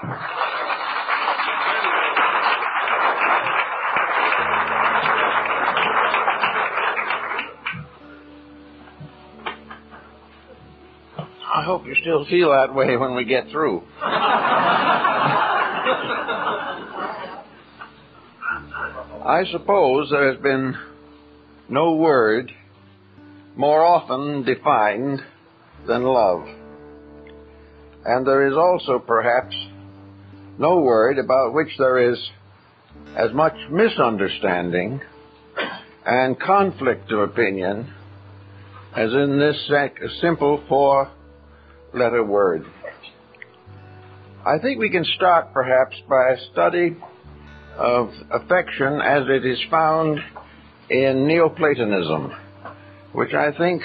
I hope you still feel that way when we get through. I suppose there has been no word more often defined than love. And there is also perhaps no word about which there is as much misunderstanding and conflict of opinion as in this simple four letter word. I think we can start perhaps by a study of affection as it is found in Neoplatonism, which I think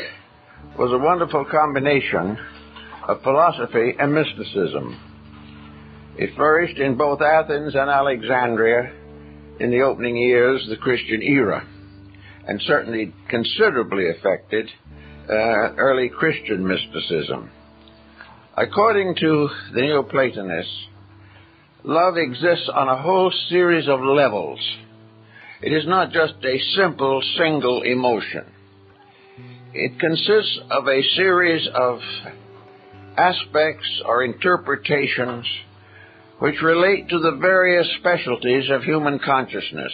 was a wonderful combination of philosophy and mysticism. It flourished in both Athens and Alexandria in the opening years of the Christian era, and certainly considerably affected uh, early Christian mysticism. According to the Neoplatonists, love exists on a whole series of levels. It is not just a simple single emotion. It consists of a series of aspects or interpretations which relate to the various specialties of human consciousness.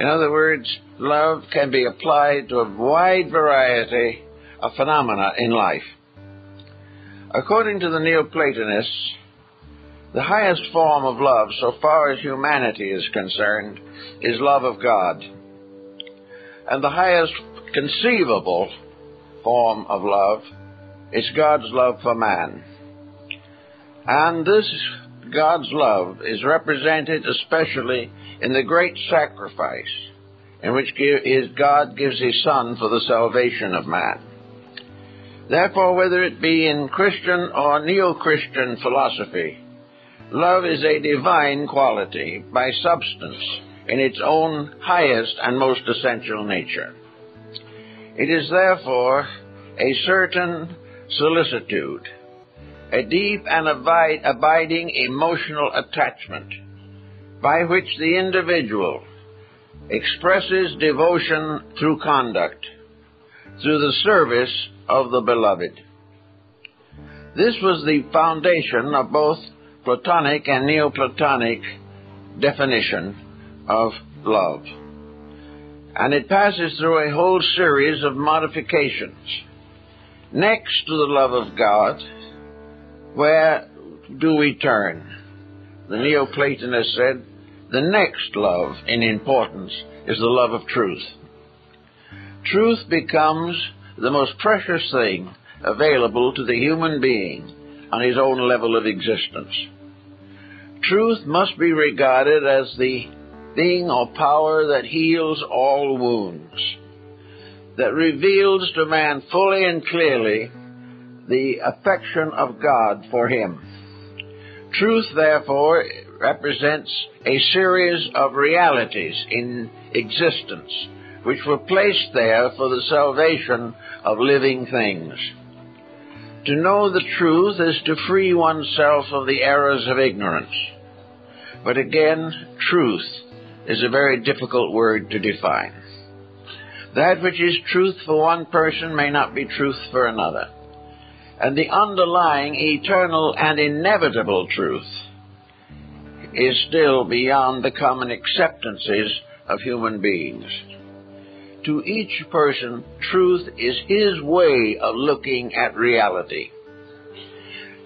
In other words, love can be applied to a wide variety of phenomena in life. According to the Neoplatonists, the highest form of love, so far as humanity is concerned, is love of God. And the highest conceivable form of love is God's love for man. And this God's love is represented especially in the great sacrifice in which God gives his Son for the salvation of man. Therefore, whether it be in Christian or neo Christian philosophy, love is a divine quality by substance in its own highest and most essential nature. It is therefore a certain solicitude, a deep and abide, abiding emotional attachment by which the individual expresses devotion through conduct, through the service of the beloved. This was the foundation of both Platonic and Neoplatonic definition of love. And it passes through a whole series of modifications. Next to the love of God, where do we turn? The Neoplatonist said, the next love in importance is the love of truth. Truth becomes the most precious thing available to the human being on his own level of existence. Truth must be regarded as the thing or power that heals all wounds, that reveals to man fully and clearly the affection of God for him. Truth, therefore, represents a series of realities in existence which were placed there for the salvation of living things. To know the truth is to free oneself of the errors of ignorance. But again, truth is a very difficult word to define. That which is truth for one person may not be truth for another. And the underlying eternal and inevitable truth is still beyond the common acceptances of human beings to each person, truth is his way of looking at reality.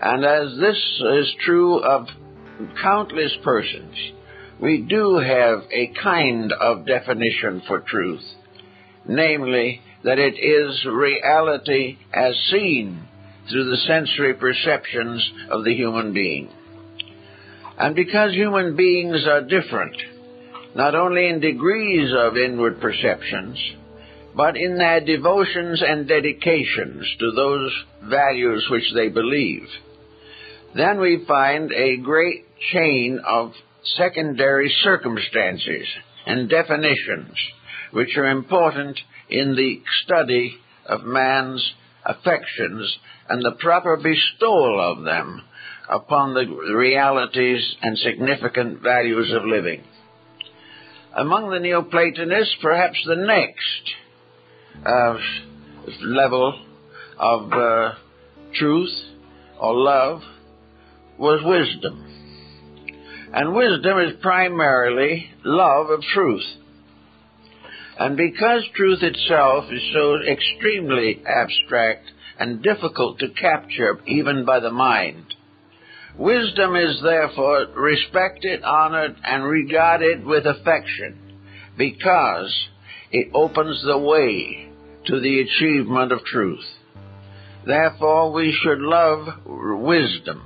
And as this is true of countless persons, we do have a kind of definition for truth, namely that it is reality as seen through the sensory perceptions of the human being. And because human beings are different, not only in degrees of inward perceptions, but in their devotions and dedications to those values which they believe. Then we find a great chain of secondary circumstances and definitions which are important in the study of man's affections and the proper bestowal of them upon the realities and significant values of living. Among the Neoplatonists, perhaps the next uh, level of uh, truth or love was wisdom. And wisdom is primarily love of truth. And because truth itself is so extremely abstract and difficult to capture even by the mind, wisdom is therefore respected, honored, and regarded with affection because it opens the way to the achievement of truth. Therefore, we should love wisdom.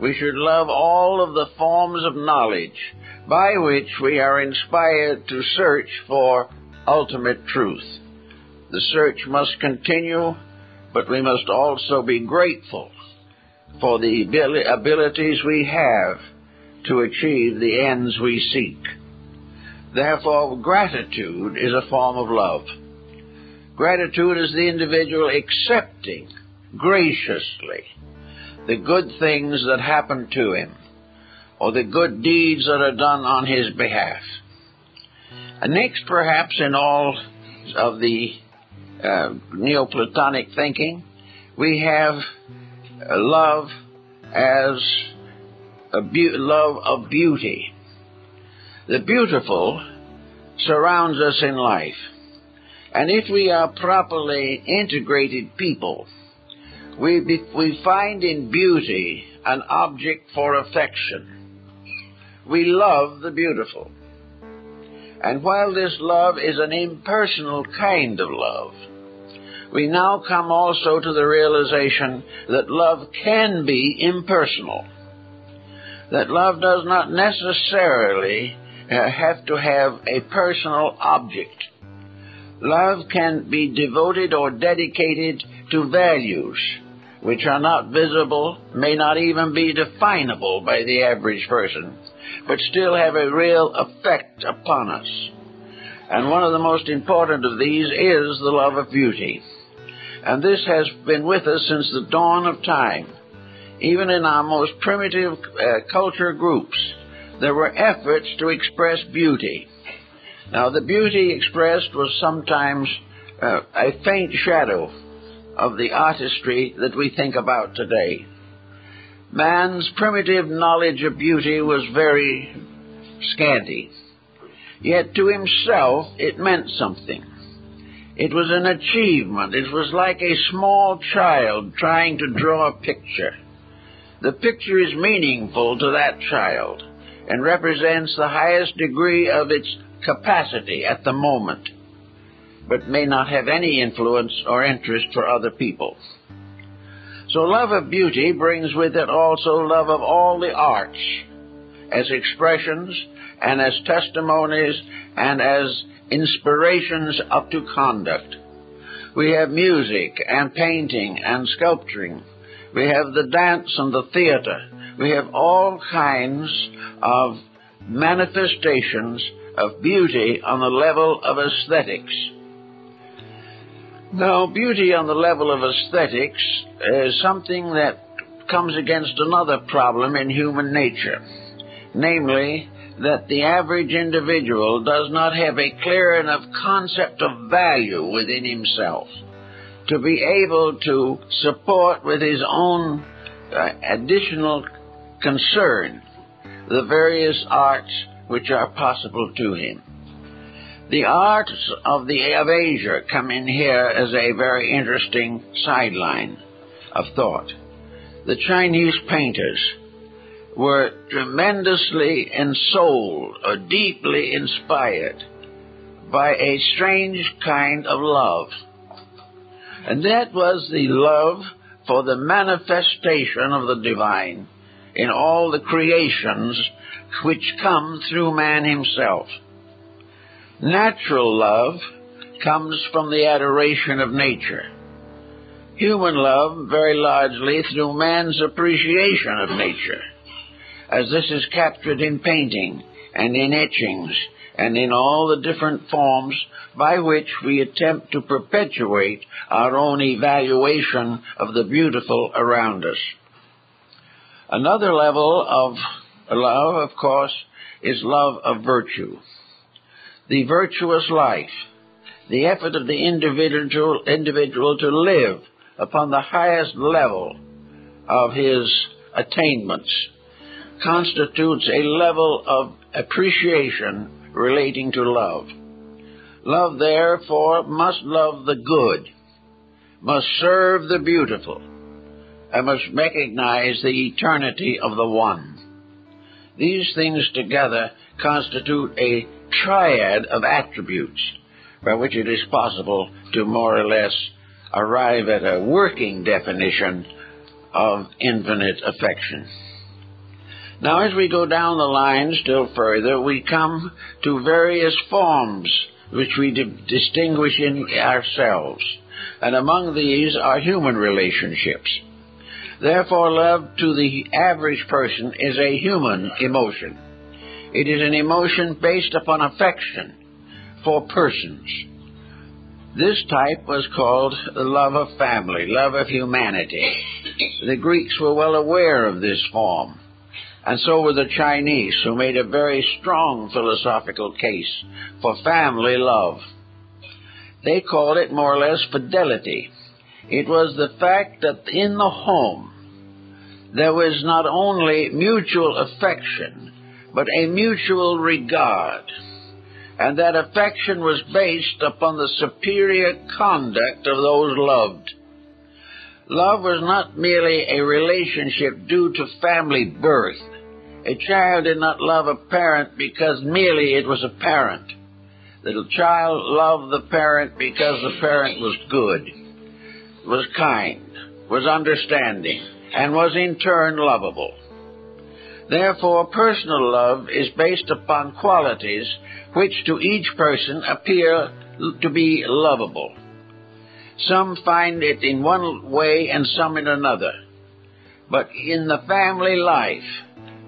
We should love all of the forms of knowledge by which we are inspired to search for ultimate truth. The search must continue, but we must also be grateful for the abilities we have to achieve the ends we seek. Therefore, gratitude is a form of love. Gratitude is the individual accepting graciously the good things that happen to him or the good deeds that are done on his behalf. And next, perhaps, in all of the uh, Neoplatonic thinking, we have love as a be- love of beauty. The beautiful surrounds us in life. And if we are properly integrated people, we, be, we find in beauty an object for affection. We love the beautiful. And while this love is an impersonal kind of love, we now come also to the realization that love can be impersonal. That love does not necessarily uh, have to have a personal object. Love can be devoted or dedicated to values which are not visible, may not even be definable by the average person but still have a real effect upon us. And one of the most important of these is the love of beauty. And this has been with us since the dawn of time. Even in our most primitive uh, culture groups, there were efforts to express beauty. Now, the beauty expressed was sometimes uh, a faint shadow of the artistry that we think about today. Man's primitive knowledge of beauty was very scanty. Yet to himself it meant something. It was an achievement. It was like a small child trying to draw a picture. The picture is meaningful to that child and represents the highest degree of its capacity at the moment, but may not have any influence or interest for other people. So love of beauty brings with it also love of all the arts as expressions and as testimonies and as inspirations up to conduct. We have music and painting and sculpturing. We have the dance and the theater. We have all kinds of manifestations of beauty on the level of aesthetics. Now, beauty on the level of aesthetics is something that comes against another problem in human nature, namely, that the average individual does not have a clear enough concept of value within himself to be able to support with his own uh, additional concern the various arts which are possible to him. The arts of the of Asia come in here as a very interesting sideline of thought. The Chinese painters were tremendously ensouled or deeply inspired by a strange kind of love. And that was the love for the manifestation of the divine in all the creations which come through man himself. Natural love comes from the adoration of nature. Human love, very largely through man's appreciation of nature, as this is captured in painting and in etchings and in all the different forms by which we attempt to perpetuate our own evaluation of the beautiful around us. Another level of love, of course, is love of virtue. The virtuous life, the effort of the individual, individual to live upon the highest level of his attainments constitutes a level of appreciation relating to love. Love, therefore, must love the good, must serve the beautiful, and must recognize the eternity of the one. These things together constitute a triad of attributes by which it is possible to more or less arrive at a working definition of infinite affection. Now, as we go down the line still further, we come to various forms which we distinguish in ourselves, and among these are human relationships. Therefore, love to the average person is a human emotion. It is an emotion based upon affection for persons. This type was called the love of family, love of humanity. The Greeks were well aware of this form and so were the Chinese, who made a very strong philosophical case for family love. They called it more or less fidelity. It was the fact that in the home there was not only mutual affection, but a mutual regard. And that affection was based upon the superior conduct of those loved. Love was not merely a relationship due to family birth. A child did not love a parent because merely it was a parent. The child loved the parent because the parent was good, was kind, was understanding, and was in turn lovable. Therefore, personal love is based upon qualities which to each person appear to be lovable. Some find it in one way and some in another. But in the family life,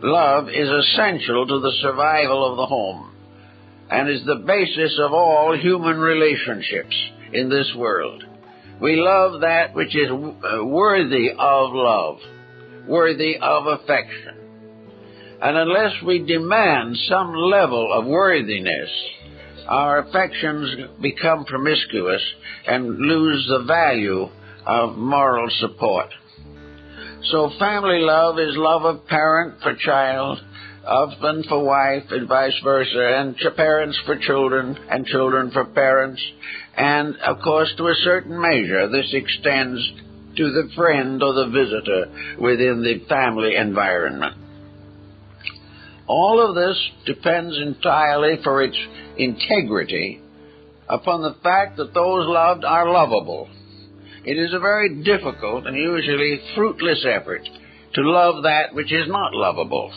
love is essential to the survival of the home and is the basis of all human relationships in this world. We love that which is uh, worthy of love, worthy of affection. And unless we demand some level of worthiness, our affections become promiscuous and lose the value of moral support. So family love is love of parent for child, husband for wife, and vice versa, and parents for children, and children for parents. And of course, to a certain measure, this extends to the friend or the visitor within the family environment. All of this depends entirely for its integrity upon the fact that those loved are lovable. It is a very difficult and usually fruitless effort to love that which is not lovable.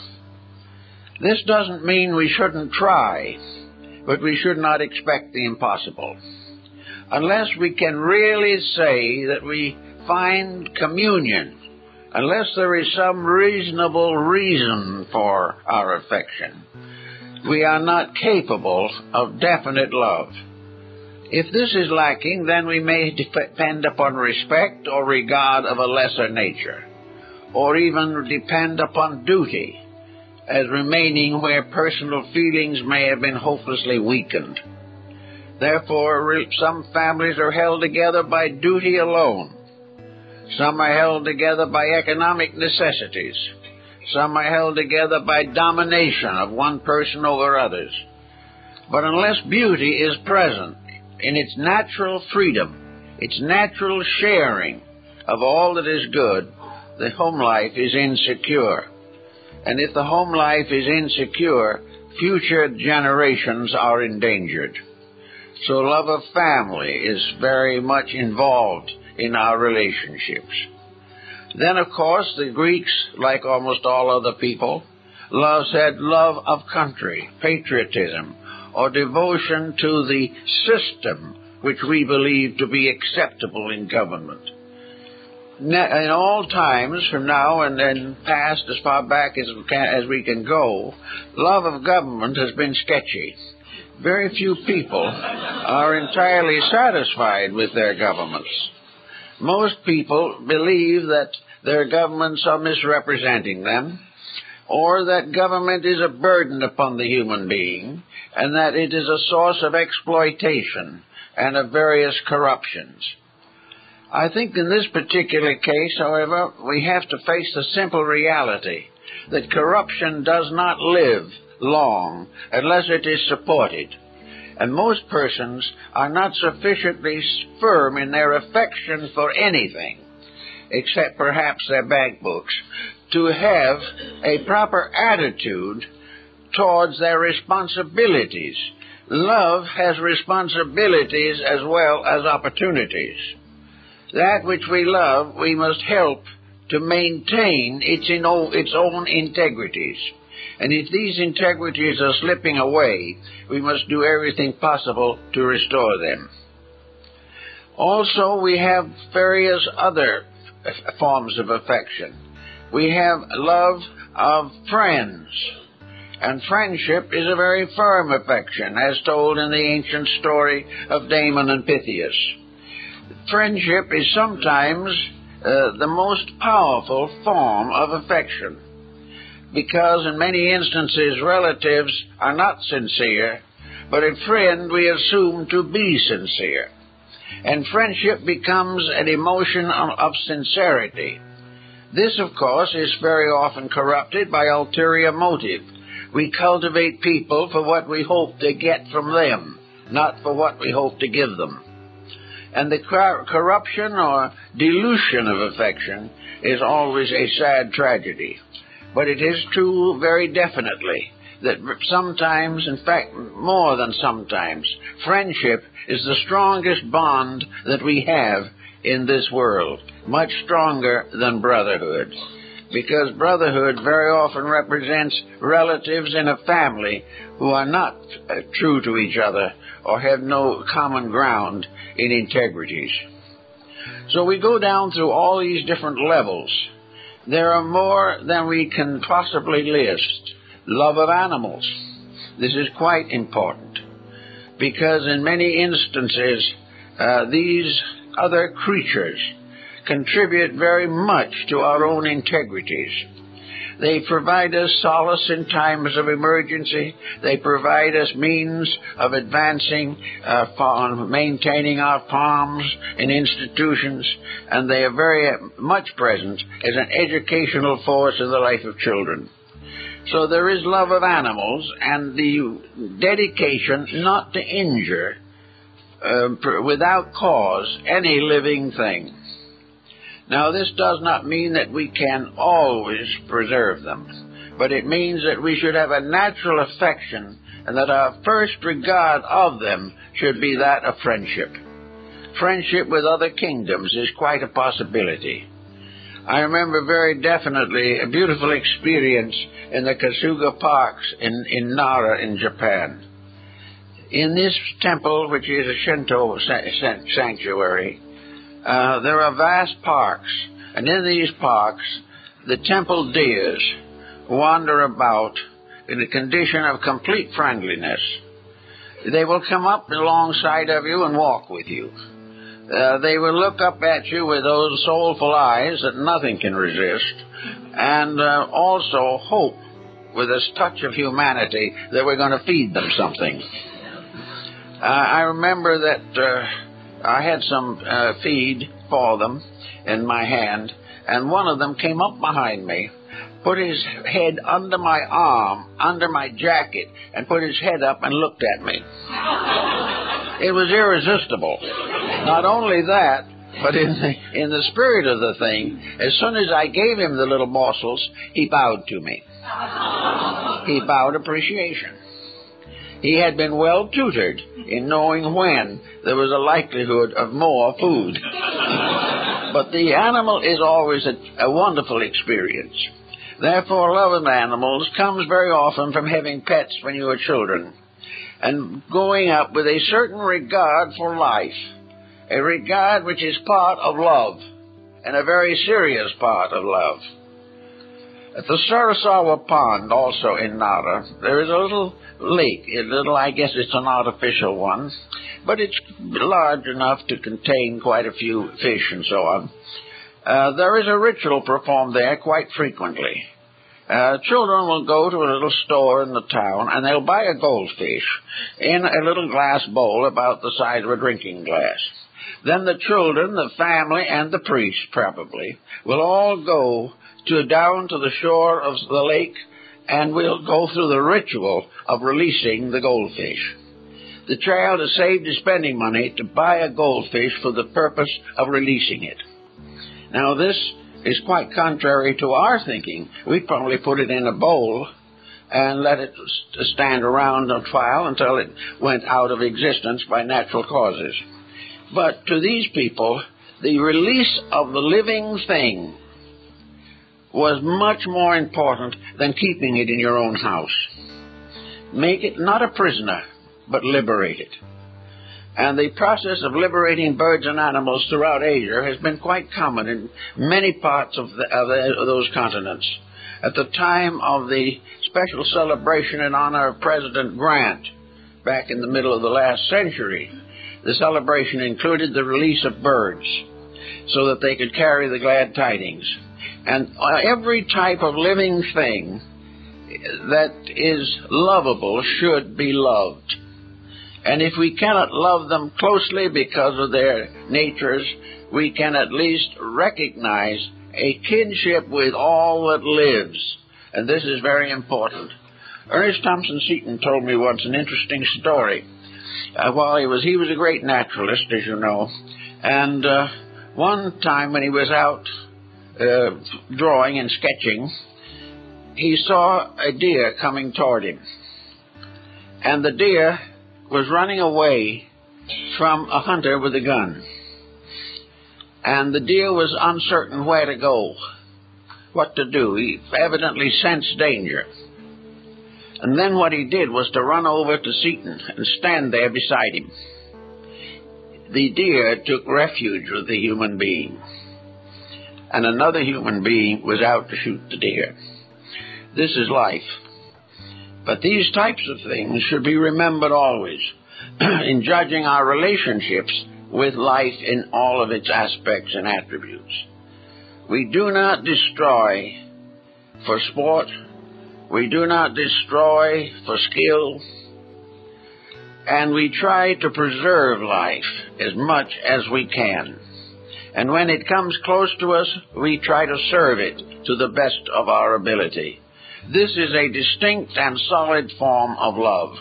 This doesn't mean we shouldn't try, but we should not expect the impossible. Unless we can really say that we find communion, unless there is some reasonable reason for our affection, we are not capable of definite love. If this is lacking, then we may depend upon respect or regard of a lesser nature, or even depend upon duty as remaining where personal feelings may have been hopelessly weakened. Therefore, some families are held together by duty alone. Some are held together by economic necessities. Some are held together by domination of one person over others. But unless beauty is present in its natural freedom, its natural sharing of all that is good, the home life is insecure. And if the home life is insecure, future generations are endangered. So love of family is very much involved in our relationships. Then, of course, the Greeks, like almost all other people, love said love of country, patriotism, or devotion to the system which we believe to be acceptable in government. In all times, from now and then past, as far back as as we can go, love of government has been sketchy. Very few people are entirely satisfied with their governments. Most people believe that their governments are misrepresenting them, or that government is a burden upon the human being, and that it is a source of exploitation and of various corruptions. I think in this particular case, however, we have to face the simple reality that corruption does not live long unless it is supported. And most persons are not sufficiently firm in their affection for anything, except perhaps their bank books, to have a proper attitude towards their responsibilities. Love has responsibilities as well as opportunities. That which we love, we must help to maintain its, its own integrities. And if these integrities are slipping away, we must do everything possible to restore them. Also, we have various other forms of affection. We have love of friends. And friendship is a very firm affection, as told in the ancient story of Damon and Pythias. Friendship is sometimes uh, the most powerful form of affection because in many instances relatives are not sincere, but a friend we assume to be sincere. And friendship becomes an emotion of sincerity. This, of course, is very often corrupted by ulterior motive. We cultivate people for what we hope to get from them, not for what we hope to give them. And the corruption or dilution of affection is always a sad tragedy. But it is true very definitely that sometimes, in fact, more than sometimes, friendship is the strongest bond that we have in this world, much stronger than brotherhood. Because brotherhood very often represents relatives in a family who are not uh, true to each other or have no common ground in integrities. So we go down through all these different levels there are more than we can possibly list. Love of animals. This is quite important because in many instances, uh, these other creatures contribute very much to our own integrities. They provide us solace in times of emergency. They provide us means of advancing, uh, maintaining our farms and institutions, and they are very much present as an educational force in the life of children. So there is love of animals and the dedication not to injure uh, without cause any living thing. Now, this does not mean that we can always preserve them, but it means that we should have a natural affection and that our first regard of them should be that of friendship. Friendship with other kingdoms is quite a possibility. I remember very definitely a beautiful experience in the Kasuga Parks in, in Nara in Japan. In this temple, which is a Shinto sanctuary, uh, there are vast parks, and in these parks, the temple deers wander about in a condition of complete friendliness. They will come up alongside of you and walk with you. Uh, they will look up at you with those soulful eyes that nothing can resist, and uh, also hope with this touch of humanity that we're going to feed them something. Uh, I remember that uh, I had some uh, feed for them in my hand, and one of them came up behind me, put his head under my arm, under my jacket, and put his head up and looked at me. It was irresistible. Not only that, but in the, in the spirit of the thing, as soon as I gave him the little morsels, he bowed to me. He bowed appreciation. He had been well tutored in knowing when there was a likelihood of more food. but the animal is always a, a wonderful experience. Therefore, love of animals comes very often from having pets when you were children and going up with a certain regard for life, a regard which is part of love and a very serious part of love. At the Sarusawa Pond, also in Nara, there is a little lake. A little, I guess it's an artificial one, but it's large enough to contain quite a few fish and so on. Uh, there is a ritual performed there quite frequently. Uh, children will go to a little store in the town and they'll buy a goldfish in a little glass bowl about the size of a drinking glass. Then the children, the family, and the priest probably will all go to down to the shore of the lake and we'll go through the ritual of releasing the goldfish. The child has saved his spending money to buy a goldfish for the purpose of releasing it. Now this is quite contrary to our thinking. We'd probably put it in a bowl and let it stand around a while until it went out of existence by natural causes. But to these people, the release of the living thing was much more important than keeping it in your own house. Make it not a prisoner, but liberate it. And the process of liberating birds and animals throughout Asia has been quite common in many parts of, the, of, the, of those continents. At the time of the special celebration in honor of President Grant, back in the middle of the last century, the celebration included the release of birds so that they could carry the glad tidings. And every type of living thing that is lovable should be loved. And if we cannot love them closely because of their natures, we can at least recognize a kinship with all that lives. And this is very important. Ernest Thompson Seton told me once an interesting story. Uh, while he was he was a great naturalist, as you know, and uh, one time when he was out uh, drawing and sketching, he saw a deer coming toward him, and the deer was running away from a hunter with a gun. And the deer was uncertain where to go, what to do. He evidently sensed danger. And then what he did was to run over to Seton and stand there beside him. The deer took refuge with the human being, and another human being was out to shoot the deer. This is life. But these types of things should be remembered always in judging our relationships with life in all of its aspects and attributes. We do not destroy for sport. We do not destroy for skill. And we try to preserve life as much as we can. And when it comes close to us, we try to serve it to the best of our ability. This is a distinct and solid form of love.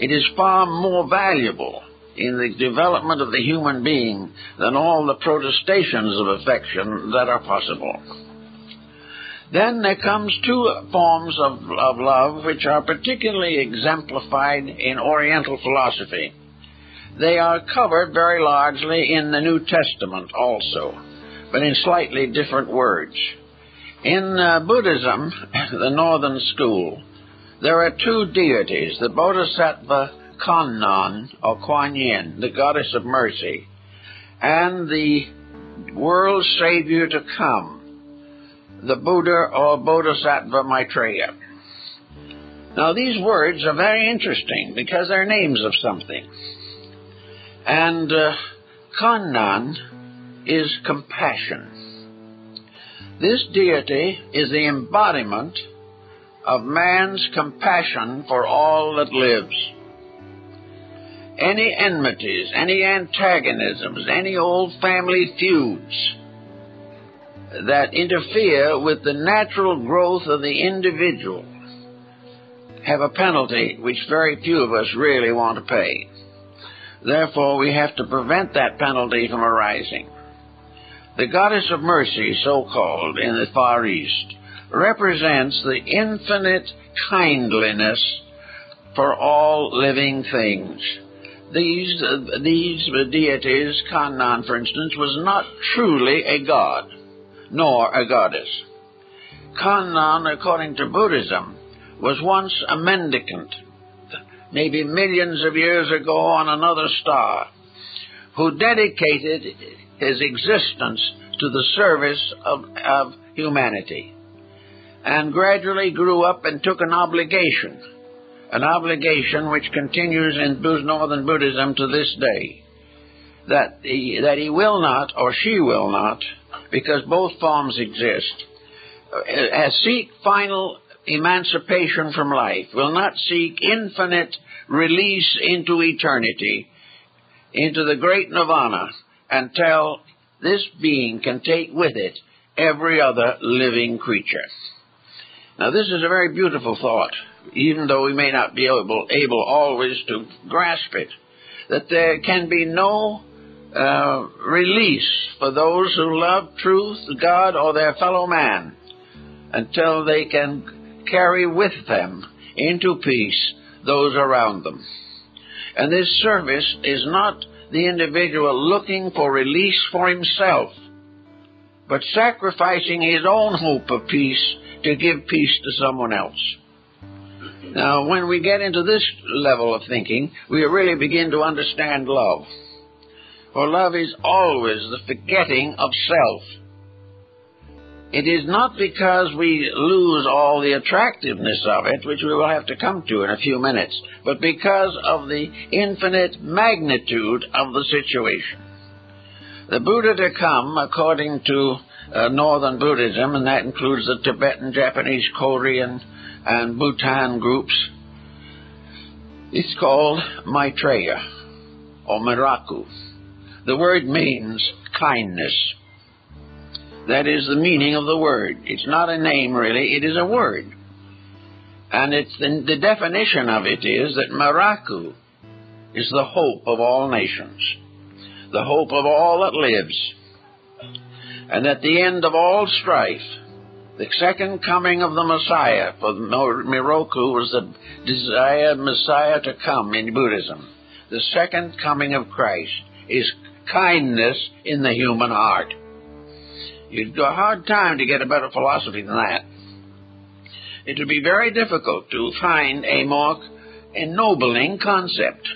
It is far more valuable in the development of the human being than all the protestations of affection that are possible. Then there comes two forms of, of love which are particularly exemplified in Oriental philosophy. They are covered very largely in the New Testament also, but in slightly different words. In uh, Buddhism, the northern school, there are two deities, the Bodhisattva Kannon, or Kuan Yin, the goddess of mercy, and the world savior to come, the Buddha or Bodhisattva Maitreya. Now, these words are very interesting because they're names of something. And uh, Kannon is compassion. This deity is the embodiment of man's compassion for all that lives. Any enmities, any antagonisms, any old family feuds that interfere with the natural growth of the individual have a penalty which very few of us really want to pay. Therefore, we have to prevent that penalty from arising. The goddess of mercy, so called in the Far East, represents the infinite kindliness for all living things. These, these deities, Kannon, for instance, was not truly a god, nor a goddess. Kannon, according to Buddhism, was once a mendicant, maybe millions of years ago on another star, who dedicated his existence to the service of, of humanity. And gradually grew up and took an obligation, an obligation which continues in Northern Buddhism to this day, that he, that he will not or she will not because both forms exist, uh, seek final emancipation from life, will not seek infinite release into eternity, into the great nirvana, until this being can take with it every other living creature. Now, this is a very beautiful thought, even though we may not be able, able always to grasp it, that there can be no uh, release for those who love truth, God, or their fellow man until they can carry with them into peace those around them. And this service is not the individual looking for release for himself, but sacrificing his own hope of peace to give peace to someone else. Now, when we get into this level of thinking, we really begin to understand love. For love is always the forgetting of self. It is not because we lose all the attractiveness of it, which we will have to come to in a few minutes, but because of the infinite magnitude of the situation. The Buddha to come, according to uh, Northern Buddhism, and that includes the Tibetan, Japanese, Korean, and Bhutan groups, is called Maitreya, or Miroku. The word means kindness. That is the meaning of the word. It's not a name, really, it is a word. And it's the, the definition of it is that Miroku is the hope of all nations, the hope of all that lives. And at the end of all strife, the second coming of the Messiah, for Miroku was the desired Messiah to come in Buddhism. The second coming of Christ is kindness in the human heart. You'd go a hard time to get a better philosophy than that. It would be very difficult to find a more ennobling concept.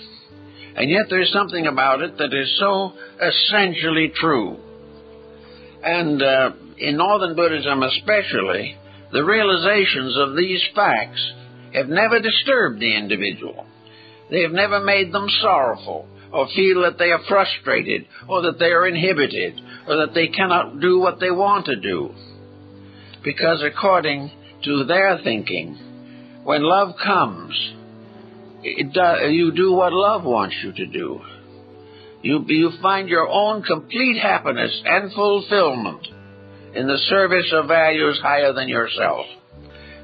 And yet there's something about it that is so essentially true. And uh, in Northern Buddhism especially, the realizations of these facts have never disturbed the individual. They have never made them sorrowful or feel that they are frustrated or that they are inhibited or that they cannot do what they want to do. Because according to their thinking, when love comes, you do what love wants you to do. You, you find your own complete happiness and fulfillment in the service of values higher than yourself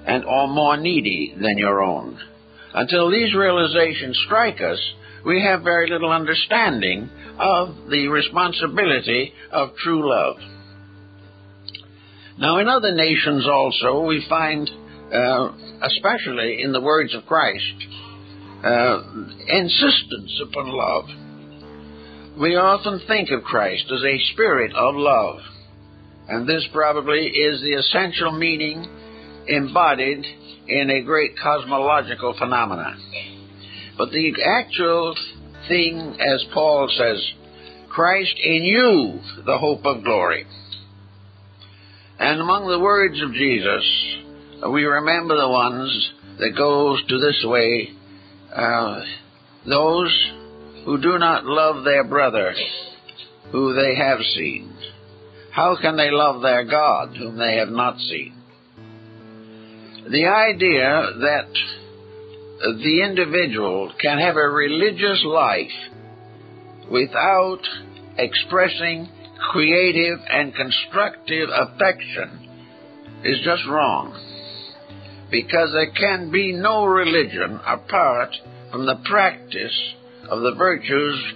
and or more needy than your own. Until these realizations strike us, we have very little understanding of the responsibility of true love. Now, in other nations also, we find, uh, especially in the words of Christ, uh, insistence upon love. We often think of Christ as a spirit of love, and this probably is the essential meaning embodied in a great cosmological phenomenon. But the actual thing, as Paul says, Christ in you, the hope of glory. And among the words of Jesus, we remember the ones that goes to this way, uh, those who do not love their brother who they have seen. How can they love their God whom they have not seen? The idea that the individual can have a religious life without expressing creative and constructive affection is just wrong. Because there can be no religion apart from the practice of the virtues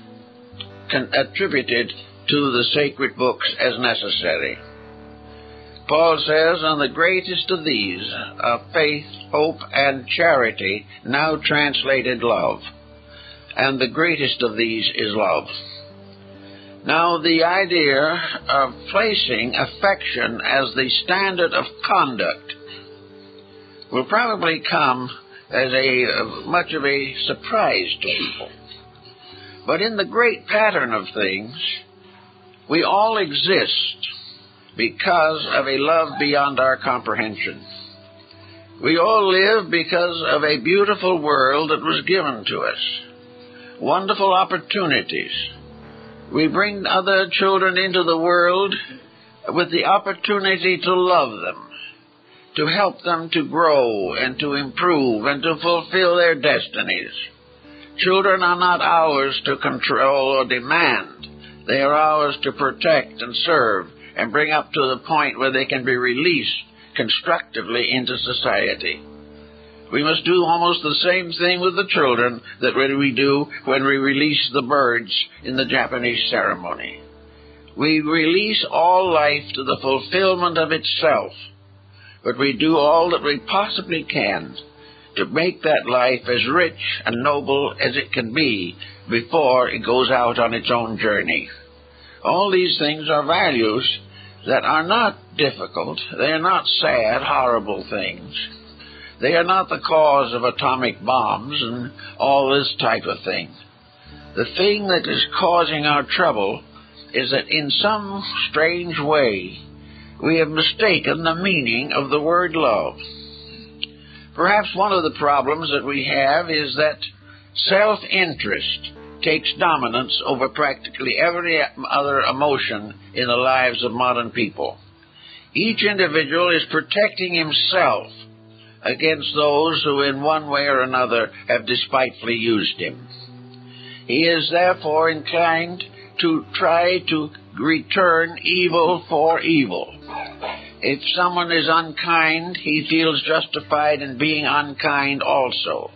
attributed to the sacred books as necessary. Paul says, and the greatest of these are faith, hope, and charity, now translated love. And the greatest of these is love. Now, the idea of placing affection as the standard of conduct will probably come as a much of a surprise to people. But in the great pattern of things, we all exist because of a love beyond our comprehension. We all live because of a beautiful world that was given to us. Wonderful opportunities. We bring other children into the world with the opportunity to love them, to help them to grow and to improve and to fulfill their destinies. Children are not ours to control or demand. They are ours to protect and serve and bring up to the point where they can be released constructively into society. We must do almost the same thing with the children that we do when we release the birds in the Japanese ceremony. We release all life to the fulfillment of itself, but we do all that we possibly can to make that life as rich and noble as it can be before it goes out on its own journey. All these things are values that are not difficult. They are not sad, horrible things. They are not the cause of atomic bombs and all this type of thing. The thing that is causing our trouble is that in some strange way we have mistaken the meaning of the word love. Perhaps one of the problems that we have is that self interest takes dominance over practically every other emotion in the lives of modern people. Each individual is protecting himself against those who, in one way or another, have despitefully used him. He is therefore inclined to try to return evil for evil. If someone is unkind, he feels justified in being unkind also.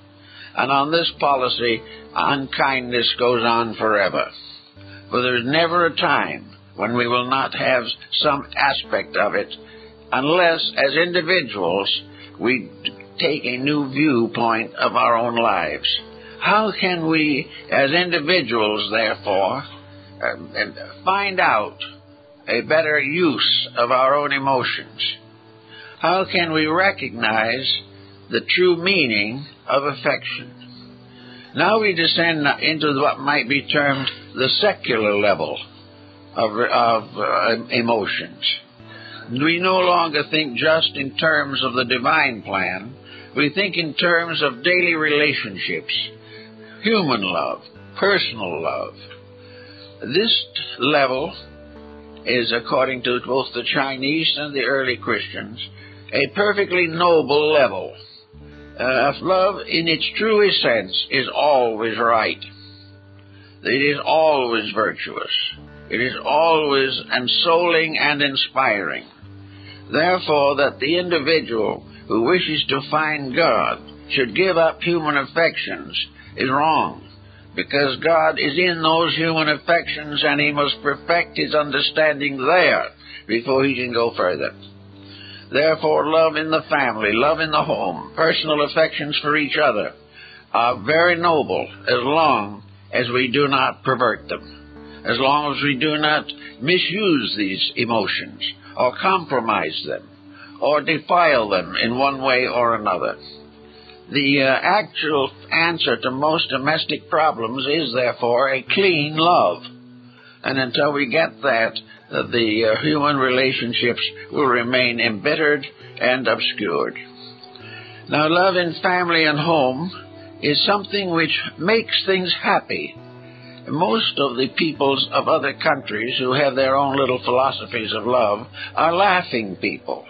And on this policy, unkindness goes on forever. For there's never a time when we will not have some aspect of it, unless, as individuals, we take a new viewpoint of our own lives. How can we, as individuals, therefore, uh, find out a better use of our own emotions? How can we recognize the true meaning of affection? Now we descend into what might be termed the secular level of, of uh, emotions. We no longer think just in terms of the divine plan. We think in terms of daily relationships, human love, personal love. This level is, according to both the Chinese and the early Christians, a perfectly noble level. Uh, love, in its truest sense, is always right. It is always virtuous. It is always ensouling and inspiring. Therefore, that the individual who wishes to find God should give up human affections is wrong because God is in those human affections and he must perfect his understanding there before he can go further. Therefore, love in the family, love in the home, personal affections for each other are very noble as long as we do not pervert them, as long as we do not misuse these emotions or compromise them or defile them in one way or another. The uh, actual answer to most domestic problems is, therefore, a clean love. And until we get that, the uh, human relationships will remain embittered and obscured. Now, love in family and home is something which makes things happy. Most of the peoples of other countries who have their own little philosophies of love are laughing people.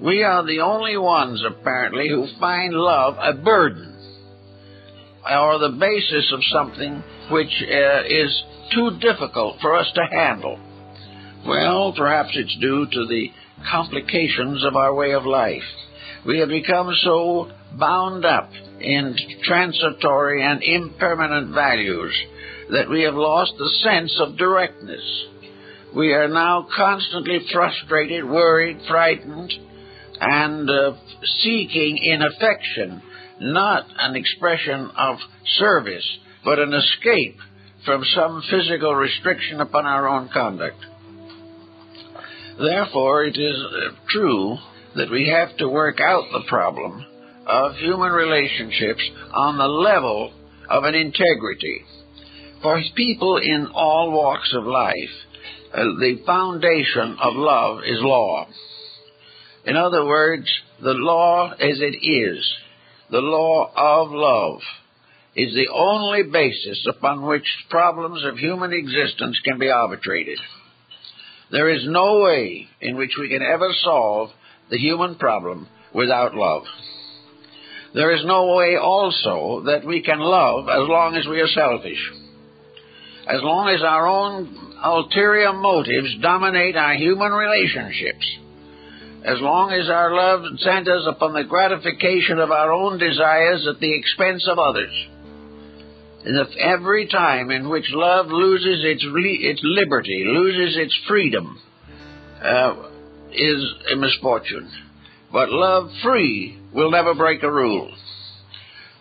We are the only ones, apparently, who find love a burden or the basis of something which uh, is too difficult for us to handle. Well, perhaps it's due to the complications of our way of life. We have become so bound up in transitory and impermanent values that we have lost the sense of directness. We are now constantly frustrated, worried, frightened, and uh, seeking in affection not an expression of service, but an escape from some physical restriction upon our own conduct. Therefore, it is uh, true that we have to work out the problem of human relationships on the level of an integrity. For people in all walks of life, uh, the foundation of love is law. In other words, the law as it is, the law of love, is the only basis upon which problems of human existence can be arbitrated. There is no way in which we can ever solve the human problem without love. There is no way also that we can love as long as we are selfish. As long as our own ulterior motives dominate our human relationships, as long as our love centers upon the gratification of our own desires at the expense of others, every time in which love loses its, its liberty, loses its freedom, uh, is a misfortune. But love free will never break a rule.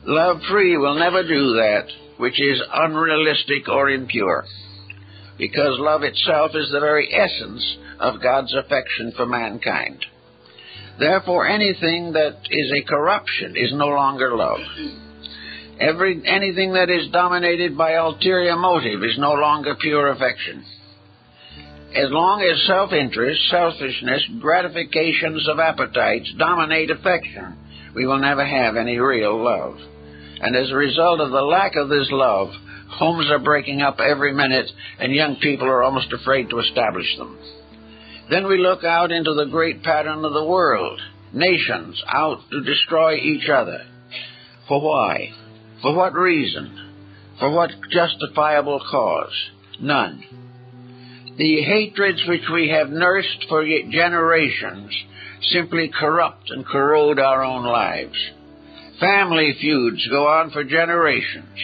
Love free will never do that which is unrealistic or impure. Because love itself is the very essence of God's affection for mankind. Therefore, anything that is a corruption is no longer love. Every, anything that is dominated by ulterior motive is no longer pure affection. As long as self interest, selfishness, gratifications of appetites dominate affection, we will never have any real love. And as a result of the lack of this love, homes are breaking up every minute, and young people are almost afraid to establish them. Then we look out into the great pattern of the world nations out to destroy each other. For why? For what reason? For what justifiable cause? None. The hatreds which we have nursed for generations simply corrupt and corrode our own lives. Family feuds go on for generations.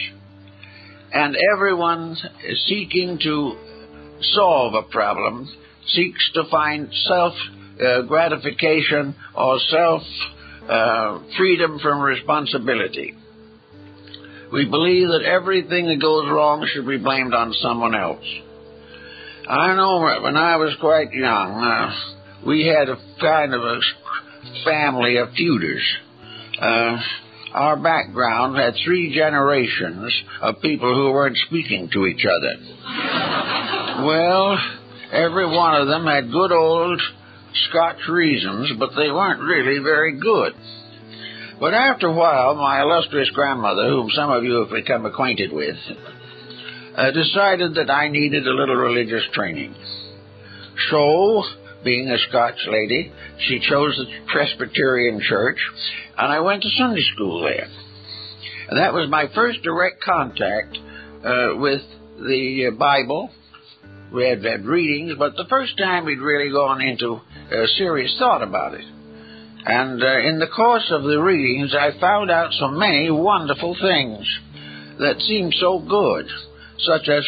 And everyone seeking to solve a problem seeks to find self uh, gratification or self uh, freedom from responsibility. We believe that everything that goes wrong should be blamed on someone else. I know when I was quite young, uh, we had a kind of a family of feuders. Uh, our background had three generations of people who weren't speaking to each other. well, every one of them had good old Scotch reasons, but they weren't really very good. But after a while, my illustrious grandmother, whom some of you have become acquainted with, uh, decided that I needed a little religious training. So, being a Scotch lady, she chose the Presbyterian church, and I went to Sunday school there. And that was my first direct contact uh, with the Bible. We had had readings, but the first time we'd really gone into uh, serious thought about it. And uh, in the course of the readings, I found out so many wonderful things that seemed so good, such as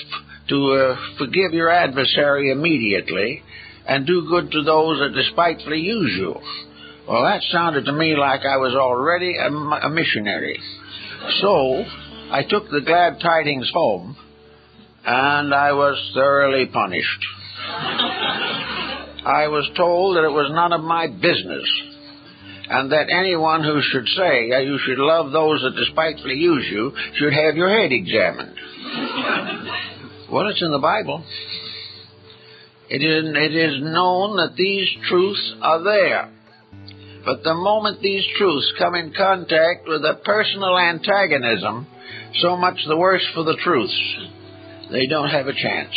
to uh, forgive your adversary immediately and do good to those that despitefully use you. Well, that sounded to me like I was already a, a missionary. So I took the glad tidings home, and I was thoroughly punished. I was told that it was none of my business and that anyone who should say you should love those that despitefully use you should have your head examined. well, it's in the Bible. It is, it is known that these truths are there. But the moment these truths come in contact with a personal antagonism, so much the worse for the truths. They don't have a chance.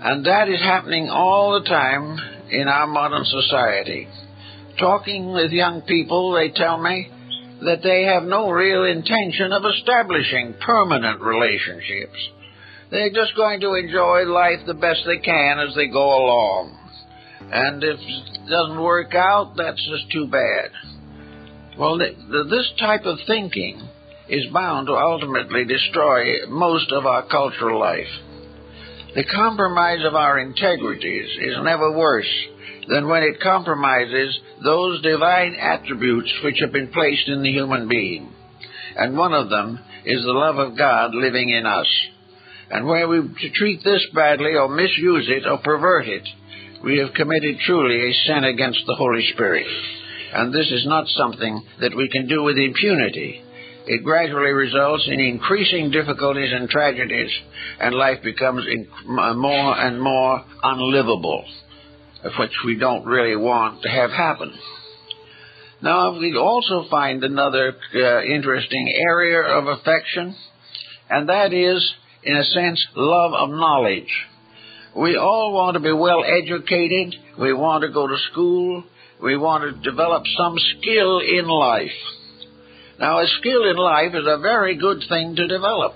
And that is happening all the time in our modern society talking with young people, they tell me that they have no real intention of establishing permanent relationships. They're just going to enjoy life the best they can as they go along. And if it doesn't work out, that's just too bad. Well, this type of thinking is bound to ultimately destroy most of our cultural life. The compromise of our integrities is never worse than when it compromises those divine attributes which have been placed in the human being. And one of them is the love of God living in us. And where we treat this badly or misuse it or pervert it, we have committed truly a sin against the Holy Spirit. And this is not something that we can do with impunity. It gradually results in increasing difficulties and tragedies, and life becomes more and more unlivable which we don't really want to have happen. Now, we also find another uh, interesting area of affection, and that is, in a sense, love of knowledge. We all want to be well educated. We want to go to school. We want to develop some skill in life. Now, a skill in life is a very good thing to develop.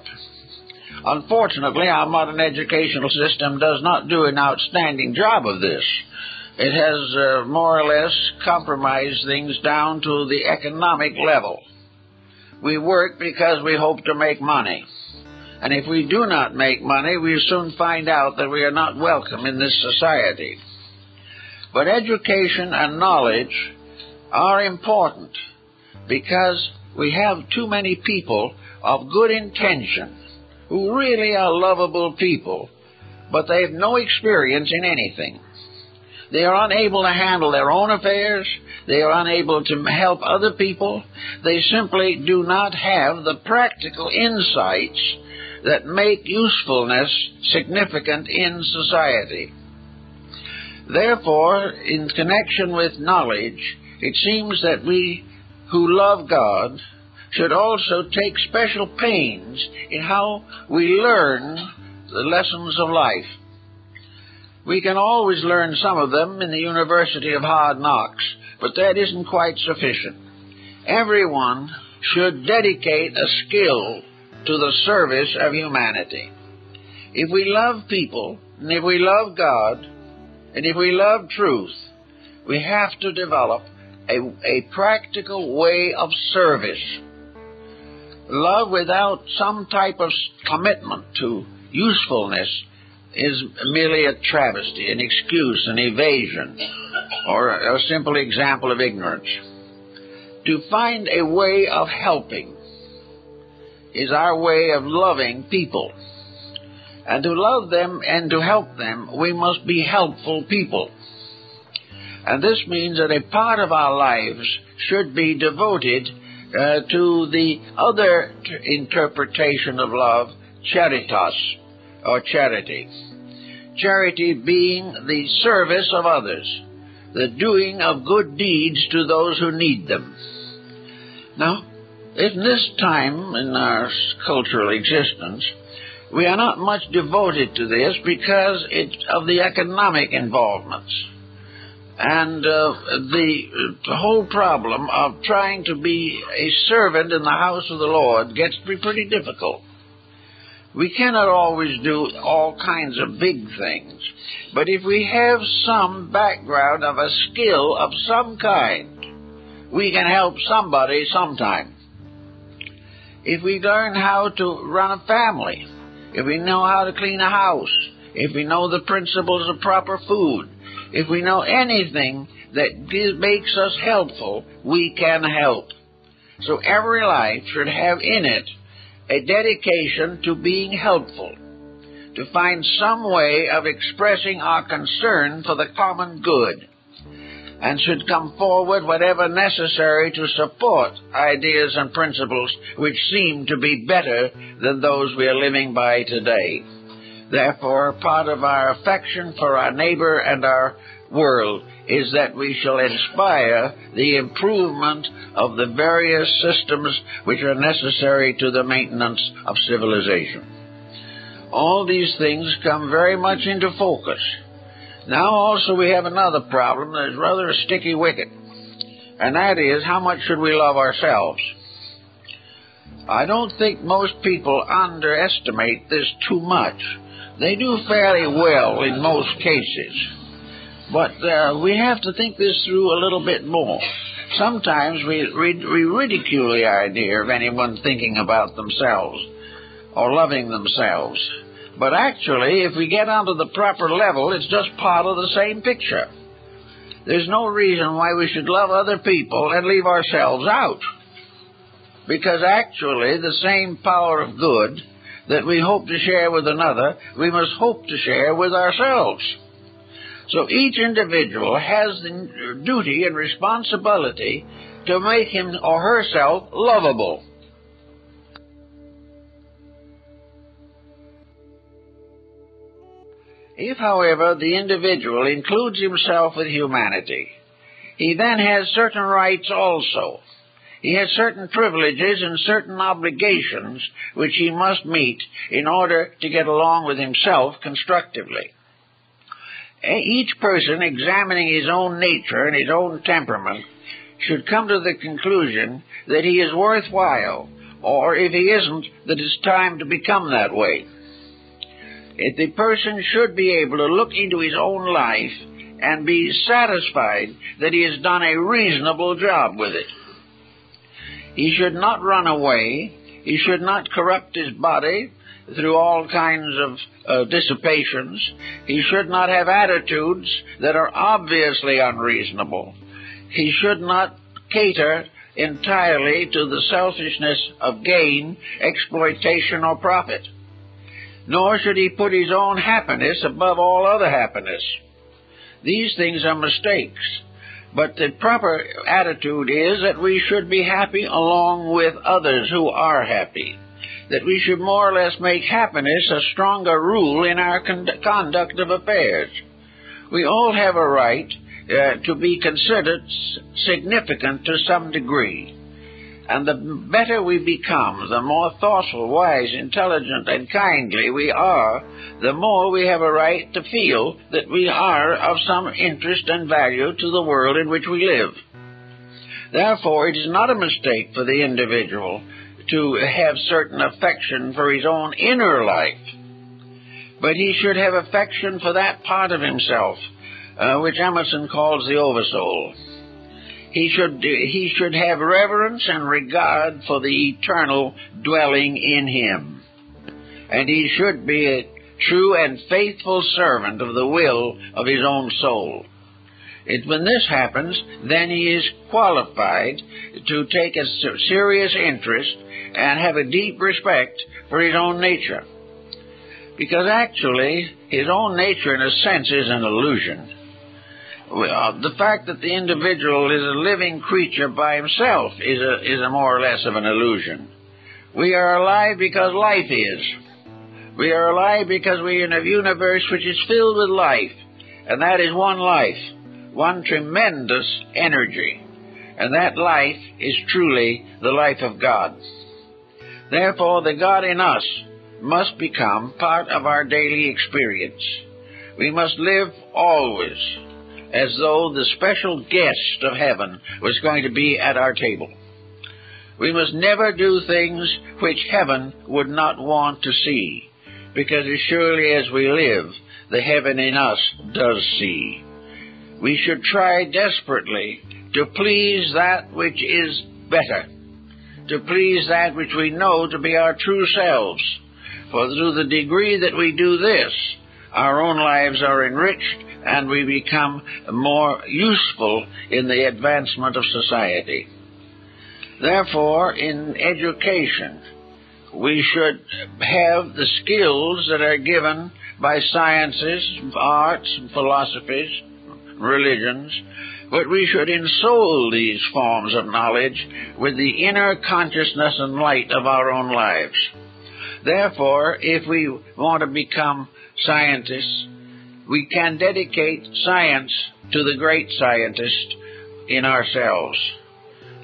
Unfortunately, our modern educational system does not do an outstanding job of this. It has uh, more or less compromised things down to the economic level. We work because we hope to make money. And if we do not make money, we soon find out that we are not welcome in this society. But education and knowledge are important because we have too many people of good intention who really are lovable people, but they have no experience in anything. They are unable to handle their own affairs. They are unable to help other people. They simply do not have the practical insights that make usefulness significant in society. Therefore, in connection with knowledge, it seems that we who love God should also take special pains in how we learn the lessons of life. We can always learn some of them in the University of Hard Knocks, but that isn't quite sufficient. Everyone should dedicate a skill to the service of humanity. If we love people, and if we love God, and if we love truth, we have to develop a, a practical way of service. Love without some type of commitment to usefulness is merely a travesty, an excuse, an evasion, or a simple example of ignorance. To find a way of helping is our way of loving people. And to love them and to help them, we must be helpful people. And this means that a part of our lives should be devoted uh, to the other t- interpretation of love, charitas, or charity. Charity being the service of others, the doing of good deeds to those who need them. Now, in this time in our cultural existence, we are not much devoted to this because of the economic involvements. And uh, the, the whole problem of trying to be a servant in the house of the Lord gets to be pretty difficult. We cannot always do all kinds of big things, but if we have some background of a skill of some kind, we can help somebody sometime. If we learn how to run a family, if we know how to clean a house, if we know the principles of proper food, if we know anything that makes us helpful, we can help. So every life should have in it a dedication to being helpful, to find some way of expressing our concern for the common good, and should come forward whatever necessary to support ideas and principles which seem to be better than those we are living by today. Therefore, part of our affection for our neighbor and our world is that we shall inspire the improvement of the various systems which are necessary to the maintenance of civilization. All these things come very much into focus. Now also we have another problem that is rather a sticky wicket, and that is how much should we love ourselves? I don't think most people underestimate this too much. They do fairly well in most cases. But uh, we have to think this through a little bit more. Sometimes we, we, we ridicule the idea of anyone thinking about themselves or loving themselves. But actually, if we get onto the proper level, it's just part of the same picture. There's no reason why we should love other people and leave ourselves out. Because actually, the same power of good that we hope to share with another, we must hope to share with ourselves. So each individual has the duty and responsibility to make him or herself lovable. If, however, the individual includes himself with humanity, he then has certain rights also. He has certain privileges and certain obligations which he must meet in order to get along with himself constructively. each person examining his own nature and his own temperament should come to the conclusion that he is worthwhile, or if he isn't, that it's time to become that way. If the person should be able to look into his own life and be satisfied that he has done a reasonable job with it. He should not run away. He should not corrupt his body through all kinds of uh, dissipations. He should not have attitudes that are obviously unreasonable. He should not cater entirely to the selfishness of gain, exploitation, or profit. Nor should he put his own happiness above all other happiness. These things are mistakes. But the proper attitude is that we should be happy along with others who are happy. That we should more or less make happiness a stronger rule in our con- conduct of affairs. We all have a right uh, to be considered significant to some degree. And the better we become, the more thoughtful, wise, intelligent, and kindly we are, the more we have a right to feel that we are of some interest and value to the world in which we live. Therefore, it is not a mistake for the individual to have certain affection for his own inner life, but he should have affection for that part of himself uh, which Emerson calls the oversoul. He should, he should have reverence and regard for the eternal dwelling in him. And he should be a true and faithful servant of the will of his own soul. It, when this happens, then he is qualified to take a serious interest and have a deep respect for his own nature. Because actually, his own nature, in a sense, is an illusion. The fact that the individual is a living creature by himself is a, is a more or less of an illusion. We are alive because life is. We are alive because we are in a universe which is filled with life, and that is one life, one tremendous energy, and that life is truly the life of God. Therefore, the God in us must become part of our daily experience. We must live always as though the special guest of heaven was going to be at our table. We must never do things which heaven would not want to see, because as surely as we live, the heaven in us does see. We should try desperately to please that which is better, to please that which we know to be our true selves. For through the degree that we do this, our own lives are enriched and we become more useful in the advancement of society. Therefore, in education, we should have the skills that are given by sciences, arts, philosophies, religions, but we should ensoul these forms of knowledge with the inner consciousness and light of our own lives. Therefore, if we want to become scientists, we can dedicate science to the great scientist in ourselves.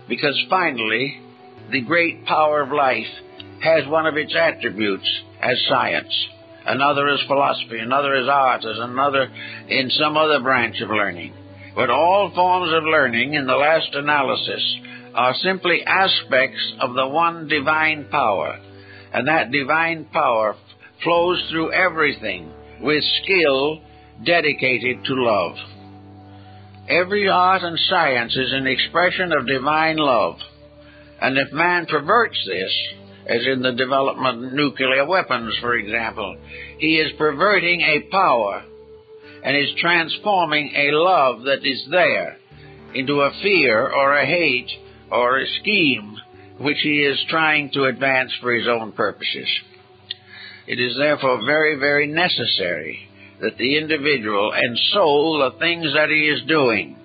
Because finally, the great power of life has one of its attributes as science. Another is philosophy, another is art, as another in some other branch of learning. But all forms of learning, in the last analysis, are simply aspects of the one divine power. And that divine power flows through everything with skill dedicated to love. Every art and science is an expression of divine love. And if man perverts this, as in the development of nuclear weapons, for example, he is perverting a power and is transforming a love that is there into a fear or a hate or a scheme which he is trying to advance for his own purposes. It is therefore very, very necessary that the individual and soul the things that he is doing.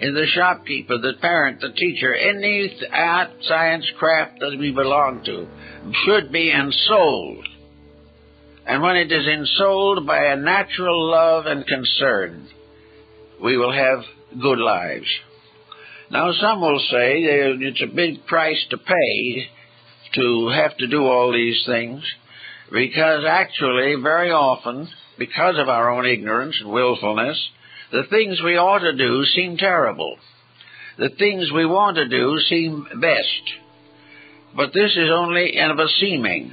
In the shopkeeper, the parent, the teacher, any art, science, craft that we belong to should be ensouled. And when it is ensouled by a natural love and concern, we will have good lives. Now, some will say it's a big price to pay to have to do all these things, because actually, very often, because of our own ignorance and willfulness, the things we ought to do seem terrible. The things we want to do seem best. But this is only of a seeming.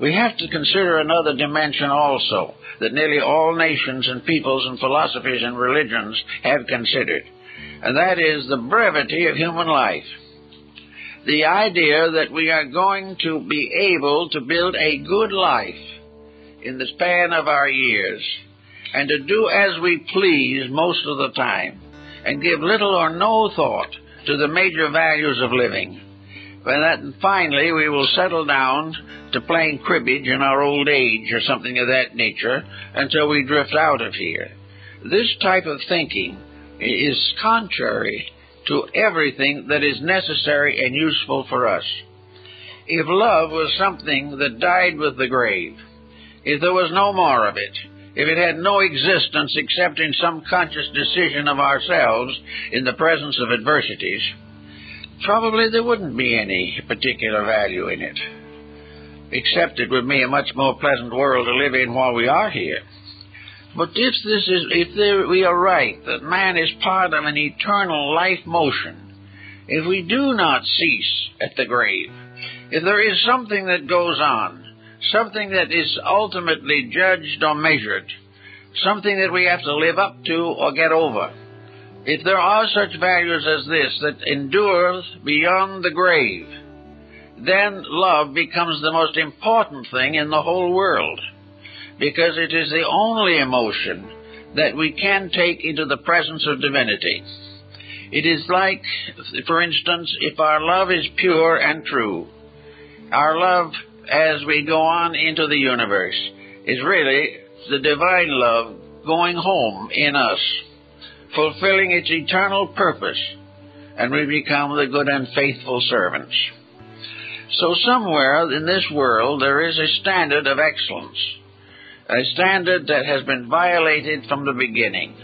We have to consider another dimension also that nearly all nations and peoples and philosophies and religions have considered, and that is the brevity of human life. The idea that we are going to be able to build a good life in the span of our years and to do as we please most of the time and give little or no thought to the major values of living. And that finally we will settle down to playing cribbage in our old age or something of that nature until we drift out of here. This type of thinking is contrary to everything that is necessary and useful for us. If love was something that died with the grave, if there was no more of it, if it had no existence except in some conscious decision of ourselves in the presence of adversities, probably there wouldn't be any particular value in it. Except it would be a much more pleasant world to live in while we are here. But if this is, if there, we are right that man is part of an eternal life motion, if we do not cease at the grave, if there is something that goes on, something that is ultimately judged or measured, something that we have to live up to or get over. If there are such values as this that endures beyond the grave, then love becomes the most important thing in the whole world because it is the only emotion that we can take into the presence of divinity. It is like, for instance, if our love is pure and true, our love as we go on into the universe is really the divine love going home in us, fulfilling its eternal purpose, and we become the good and faithful servants. So somewhere in this world there is a standard of excellence, a standard that has been violated from the beginning.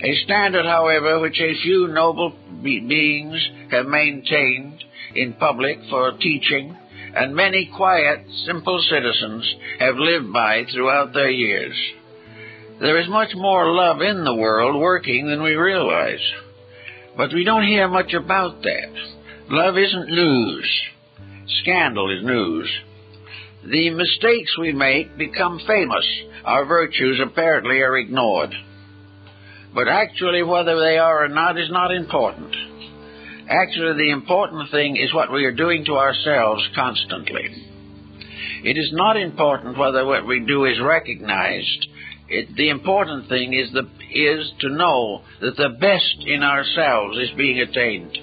A standard, however, which a few noble be- beings have maintained in public for teaching and many quiet, simple citizens have lived by throughout their years. There is much more love in the world working than we realize. But we don't hear much about that. Love isn't news. Scandal is news. The mistakes we make become famous. Our virtues apparently are ignored. But actually, whether they are or not is not important. Actually, the important thing is what we are doing to ourselves constantly. It is not important whether what we do is recognized. It, the important thing is, the, is to know that the best in ourselves is being attained,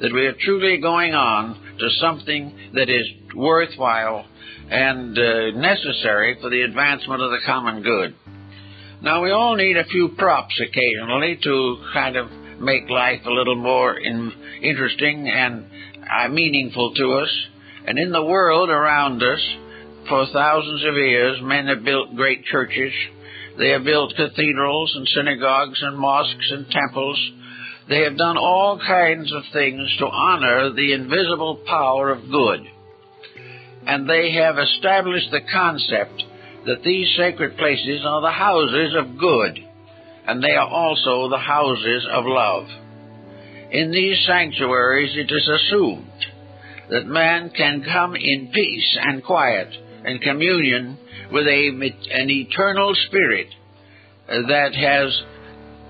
that we are truly going on to something that is worthwhile and uh, necessary for the advancement of the common good. Now, we all need a few props occasionally to kind of make life a little more in, interesting and uh, meaningful to us. And in the world around us, for thousands of years, men have built great churches. They have built cathedrals and synagogues and mosques and temples. They have done all kinds of things to honor the invisible power of good. And they have established the concept that these sacred places are the houses of good and they are also the houses of love. In these sanctuaries it is assumed that man can come in peace and quiet and communion with a, an eternal spirit that has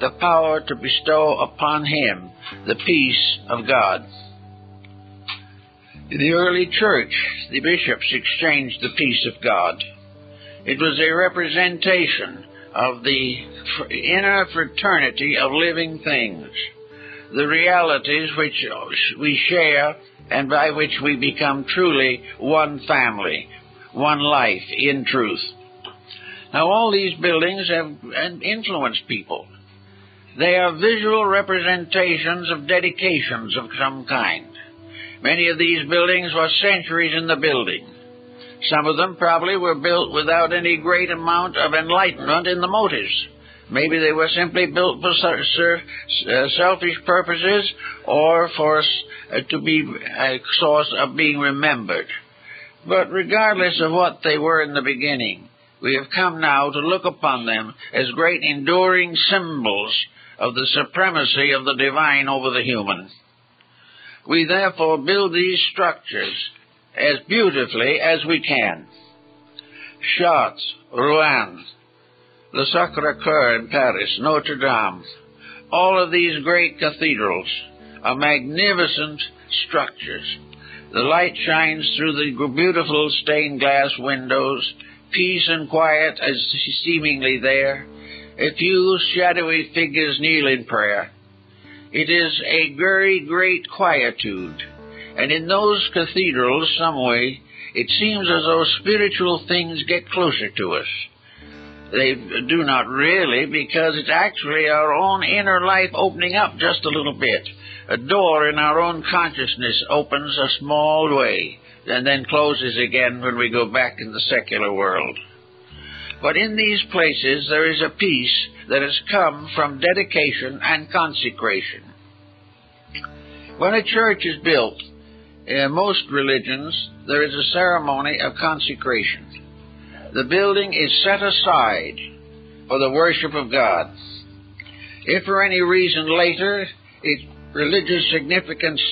the power to bestow upon him the peace of God. In the early church, the bishops exchanged the peace of God. It was a representation of the inner fraternity of living things, the realities which we share and by which we become truly one family, one life in truth. Now, all these buildings have influenced people. They are visual representations of dedications of some kind. Many of these buildings were centuries in the building. Some of them probably were built without any great amount of enlightenment in the motives. Maybe they were simply built for uh, selfish purposes or for uh, to be a source of being remembered. But regardless of what they were in the beginning, We have come now to look upon them as great enduring symbols of the supremacy of the divine over the human. We therefore build these structures as beautifully as we can. Chartres, Rouen, the Sacre Coeur in Paris, Notre Dame, all of these great cathedrals are magnificent structures. The light shines through the beautiful stained glass windows. Peace and quiet is seemingly there. A few shadowy figures kneel in prayer. It is a very great quietude. And in those cathedrals, some way, it seems as though spiritual things get closer to us. They do not really, because it's actually our own inner life opening up just a little bit. A door in our own consciousness opens a small way and then closes again when we go back in the secular world. But in these places there is a peace that has come from dedication and consecration. When a church is built, in most religions, there is a ceremony of consecration. The building is set aside for the worship of God. If for any reason later its religious significance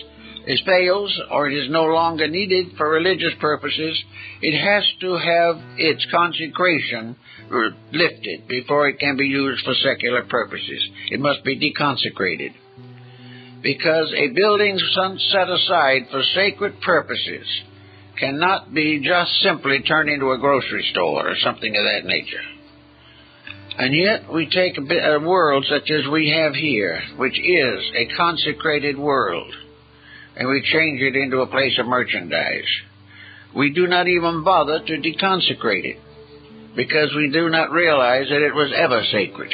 is fails or it is no longer needed for religious purposes, it has to have its consecration lifted before it can be used for secular purposes. It must be deconsecrated. Because a building set aside for sacred purposes cannot be just simply turned into a grocery store or something of that nature. And yet we take a, bit, a world such as we have here, which is a consecrated world, and we change it into a place of merchandise. We do not even bother to deconsecrate it, because we do not realize that it was ever sacred.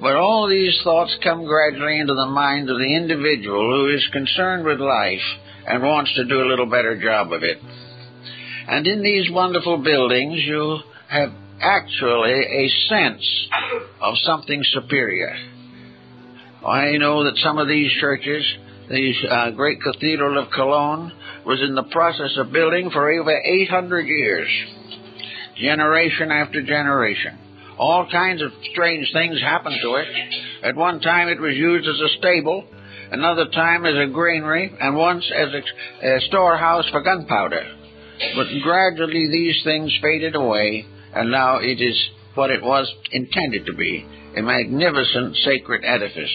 But all these thoughts come gradually into the mind of the individual who is concerned with life and wants to do a little better job of it. And in these wonderful buildings, you have actually a sense of something superior. I know that some of these churches, the uh, great cathedral of Cologne, was in the process of building for over 800 years, generation after generation. All kinds of strange things happened to it. At one time, it was used as a stable, another time as a granary, and once as a, a storehouse for gunpowder. But gradually, these things faded away and now it is what it was intended to be a magnificent sacred edifice.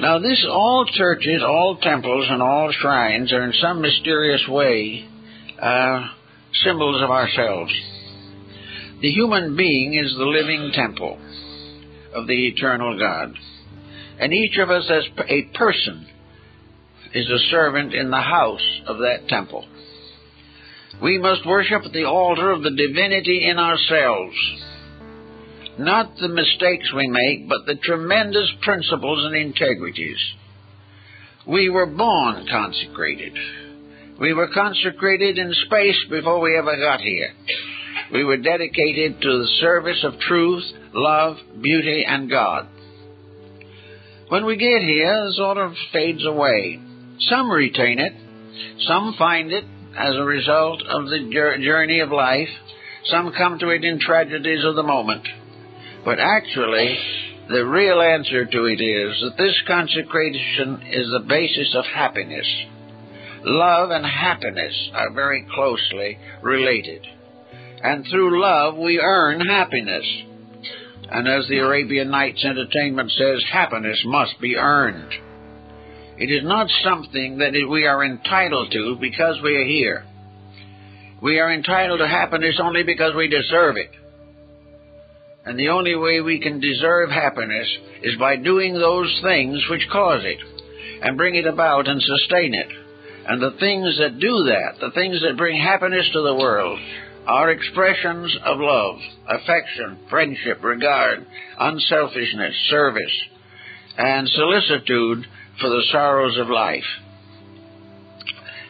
Now, this, all churches, all temples, and all shrines are in some mysterious way uh, symbols of ourselves. The human being is the living temple of the eternal God. And each of us, as a person, is a servant in the house of that temple. We must worship at the altar of the divinity in ourselves. Not the mistakes we make, but the tremendous principles and integrities. We were born consecrated. We were consecrated in space before we ever got here. We were dedicated to the service of truth, love, beauty, and God. When we get here, it sort of fades away. Some retain it, some find it, as a result of the journey of life. Some come to it in tragedies of the moment. But actually, the real answer to it is that this consecration is the basis of happiness. Love and happiness are very closely related. And through love, we earn happiness. And as the Arabian Nights Entertainment says, happiness must be earned. It is not something that we are entitled to because we are here. We are entitled to happiness only because we deserve it. And the only way we can deserve happiness is by doing those things which cause it, and bring it about and sustain it. And the things that do that, the things that bring happiness to the world, are expressions of love, affection, friendship, regard, unselfishness, service, and solicitude for the sorrows of life.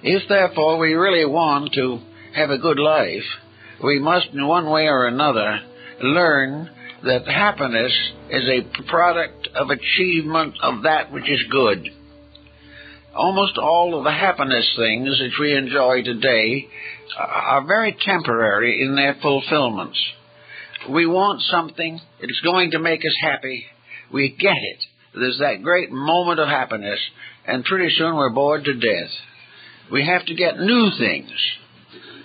If therefore we really want to have a good life, we must in one way or another learn that happiness is a product of achievement of that which is good. Almost all of the happiness things that we enjoy today are very temporary in their fulfillments. We want something, it's going to make us happy, we get it. There's that great moment of happiness, and pretty soon we're bored to death. We have to get new things.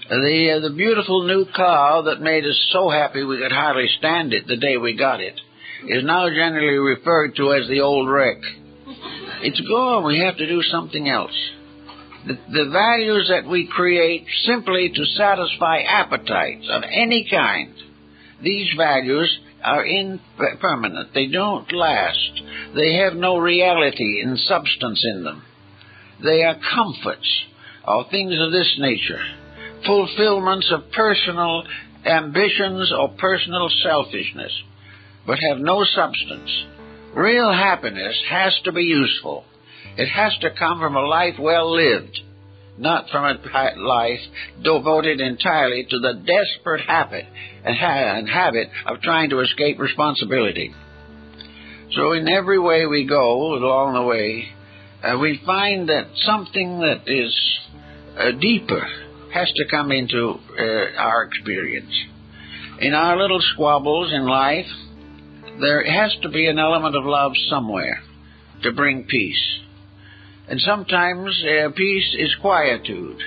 The, uh, the beautiful new car that made us so happy we could hardly stand it the day we got it is now generally referred to as the old wreck. It's gone. We have to do something else. The, the values that we create simply to satisfy appetites of any kind, these values are impermanent. They don't last. They have no reality and substance in them. They are comforts or things of this nature, fulfillments of personal ambitions or personal selfishness, but have no substance. Real happiness has to be useful. It has to come from a life well lived, not from a life devoted entirely to the desperate habit and habit of trying to escape responsibility. So in every way we go along the way, uh, we find that something that is uh, deeper has to come into uh, our experience. In our little squabbles in life, there has to be an element of love somewhere to bring peace. And sometimes uh, peace is quietude.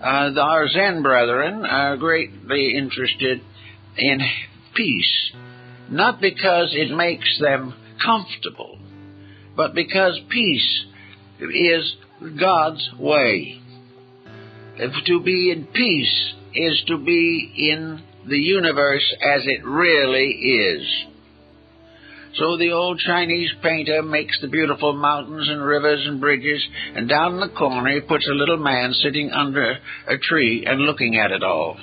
Uh, our Zen brethren are greatly interested in peace, not because it makes them comfortable, but because peace is God's way. If to be in peace is to be in the universe as it really is. So the old Chinese painter makes the beautiful mountains and rivers and bridges, and down in the corner he puts a little man sitting under a tree and looking at it all.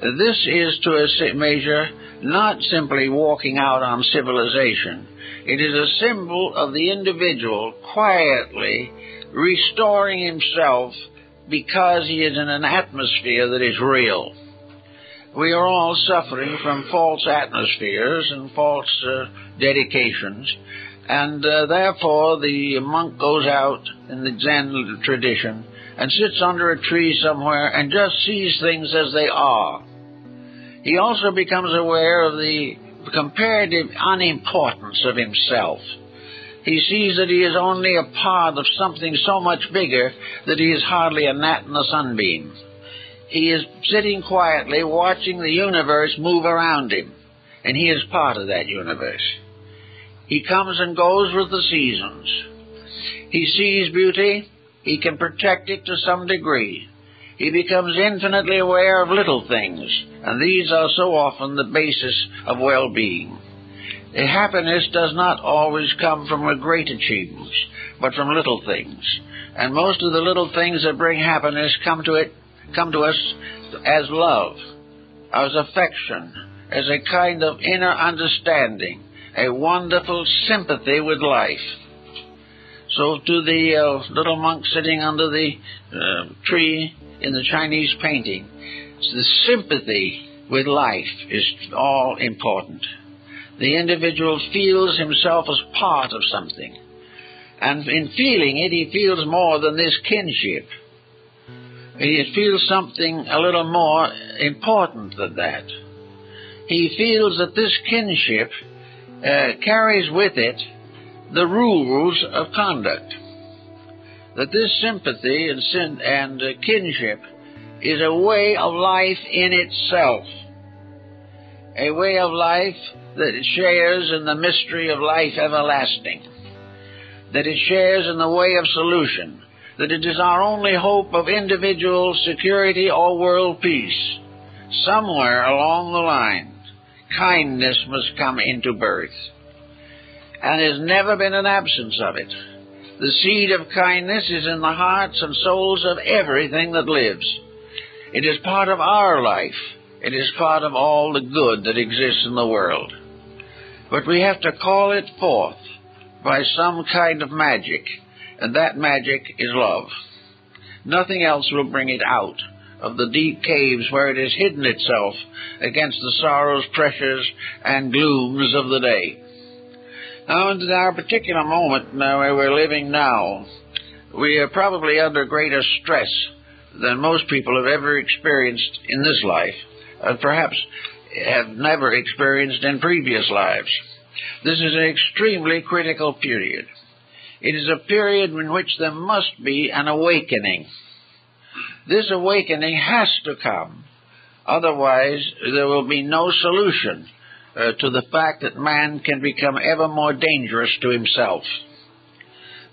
This is to a measure not simply walking out on civilization. It is a symbol of the individual quietly restoring himself because he is in an atmosphere that is real. We are all suffering from false atmospheres and false uh, dedications, and uh, therefore the monk goes out in the Zen tradition and sits under a tree somewhere and just sees things as they are. He also becomes aware of the comparative unimportance of himself. He sees that he is only a part of something so much bigger that he is hardly a gnat in the sunbeam. He is sitting quietly watching the universe move around him, and he is part of that universe. He comes and goes with the seasons. He sees beauty, he can protect it to some degree. He becomes infinitely aware of little things, and these are so often the basis of well being. A happiness does not always come from great achievements, but from little things. And most of the little things that bring happiness come to it come to us as love, as affection, as a kind of inner understanding, a wonderful sympathy with life. So to the uh, little monk sitting under the uh, tree in the Chinese painting, the sympathy with life is all important. The individual feels himself as part of something. And in feeling it, he feels more than this kinship. He feels something a little more important than that. He feels that this kinship uh, carries with it the rules of conduct. That this sympathy and, sin- and uh, kinship is a way of life in itself. A way of life that shares in the mystery of life everlasting. That it shares in the way of solution. That it is our only hope of individual security or world peace. Somewhere along the line, kindness must come into birth. And there's never been an absence of it. The seed of kindness is in the hearts and souls of everything that lives. It is part of our life. It is part of all the good that exists in the world. But we have to call it forth by some kind of magic, and that magic is love. Nothing else will bring it out of the deep caves where it has hidden itself against the sorrows, pressures, and glooms of the day. Now, in our particular moment now, where we're living now, we are probably under greater stress than most people have ever experienced in this life, and perhaps have never experienced in previous lives. This is an extremely critical period. It is a period in which there must be an awakening. This awakening has to come. Otherwise, there will be no solution uh, to the fact that man can become ever more dangerous to himself.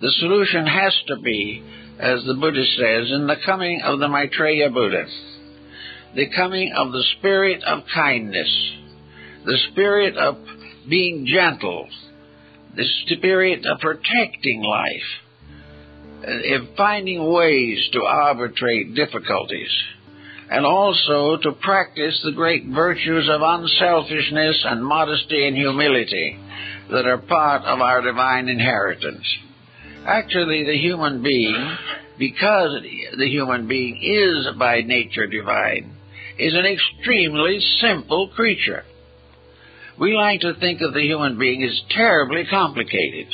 The solution has to be, as the Buddha says, in the coming of the Maitreya Buddha, the coming of the spirit of kindness, the spirit of being gentle, the spirit of protecting life, uh, of finding ways to arbitrate difficulties and also to practice the great virtues of unselfishness and modesty and humility that are part of our divine inheritance. Actually, the human being, because the human being is by nature divine, is an extremely simple creature. We like to think of the human being as terribly complicated.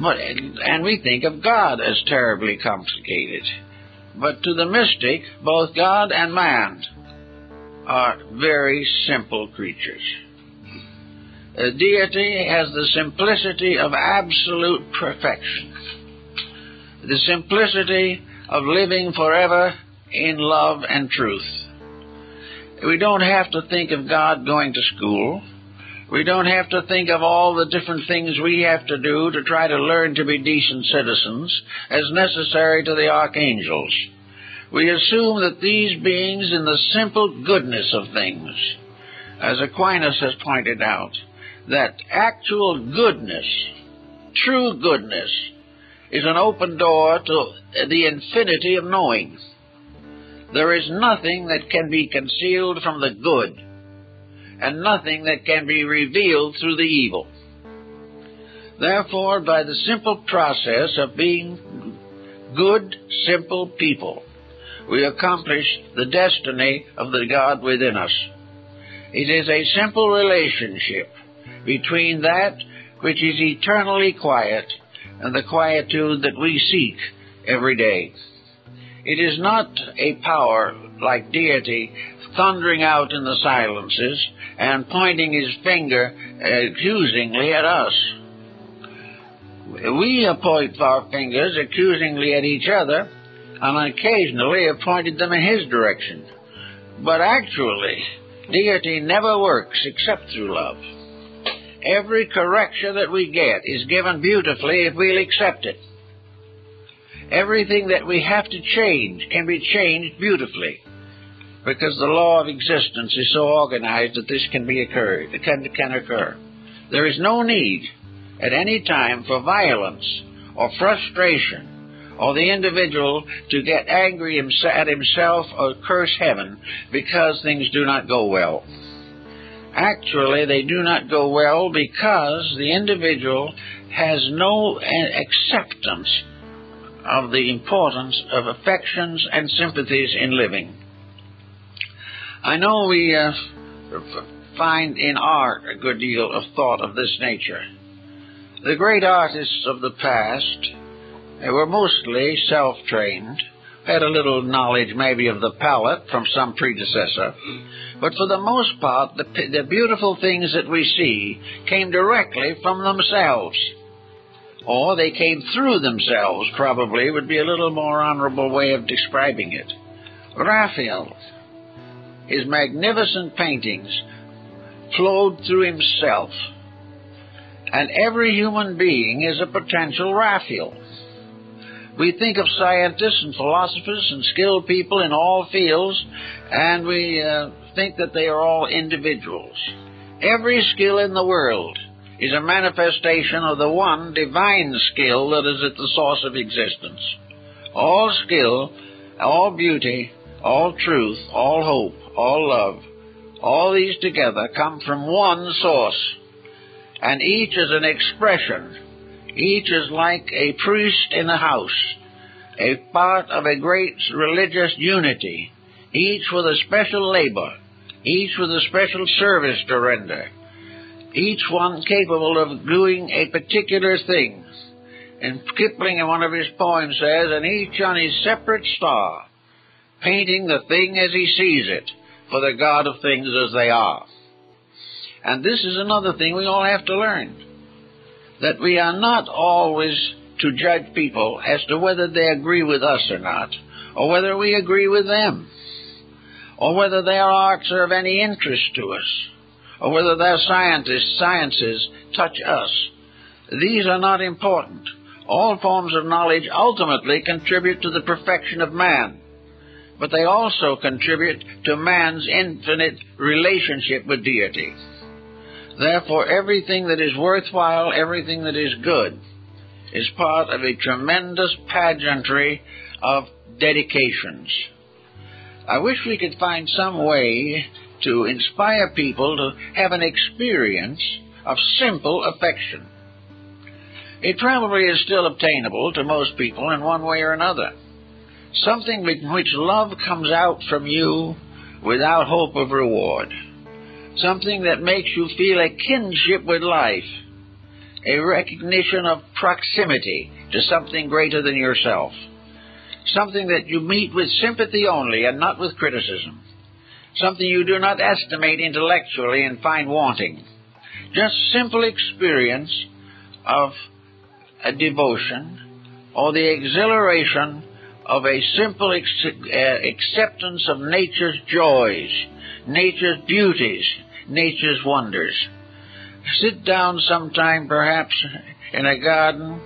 But, and we think of God as terribly complicated. But to the mystic, both God and man are very simple creatures. A deity has the simplicity of absolute perfection, the simplicity of living forever in love and truth. We don't have to think of God going to school. We don't have to think of all the different things we have to do to try to learn to be decent citizens as necessary to the archangels. We assume that these beings, in the simple goodness of things, as Aquinas has pointed out, that actual goodness, true goodness, is an open door to the infinity of knowing. There is nothing that can be concealed from the good and nothing that can be revealed through the evil. Therefore, by the simple process of being good, simple people, we accomplish the destiny of the God within us. It is a simple relationship between that which is eternally quiet and the quietude that we seek every day. It is not a power like deity thundering out in the silences and pointing his finger accusingly at us. We point our fingers accusingly at each other and occasionally have pointed them in his direction. But actually, deity never works except through love. Every correction that we get is given beautifully if we'll accept it. Everything that we have to change can be changed beautifully because the law of existence is so organized that this can be occurred, can, can occur. There is no need at any time for violence or frustration or the individual to get angry at himself or curse heaven because things do not go well. Actually, they do not go well because the individual has no eh, acceptance of the importance of affections and sympathies in living. I know we uh, find in art a good deal of thought of this nature. The great artists of the past they were mostly self trained, had a little knowledge maybe of the palette from some predecessor, but for the most part, the, the beautiful things that we see came directly from themselves. Or they came through themselves, probably, would be a little more honorable way of describing it. Raphael, his magnificent paintings flowed through himself. And every human being is a potential Raphael. We think of scientists and philosophers and skilled people in all fields, and we uh, think that they are all individuals. Every skill in the world is a manifestation of the one divine skill that is at the source of existence. All skill, all beauty, all truth, all hope, all love, all these together come from one source. And each is an expression. Each is like a priest in a house, a part of a great religious unity, each with a special labor, each with a special service to render, each one capable of doing a particular thing, And Kipling in one of his poems says, and each on his separate star, painting the thing as he sees it, for the God of things as they are. And this is another thing we all have to learn. That we are not always to judge people as to whether they agree with us or not, or whether we agree with them, or whether their arts are of any interest to us, or whether their sciences touch us. These are not important. All forms of knowledge ultimately contribute to the perfection of man, but they also contribute to man's infinite relationship with deity. Therefore, everything that is worthwhile, everything that is good, is part of a tremendous pageantry of dedications. I wish we could find some way to inspire people to have an experience of simple affection. It probably is still obtainable to most people in one way or another. Something in which love comes out from you without hope of reward. Something that makes you feel a kinship with life. A recognition of proximity to something greater than yourself. Something that you meet with sympathy only and not with criticism. Something you do not estimate intellectually and find wanting. Just simple experience of a devotion or the exhilaration of a simple uh, acceptance of nature's joys, nature's beauties, nature's wonders. Sit down sometime, perhaps, in a garden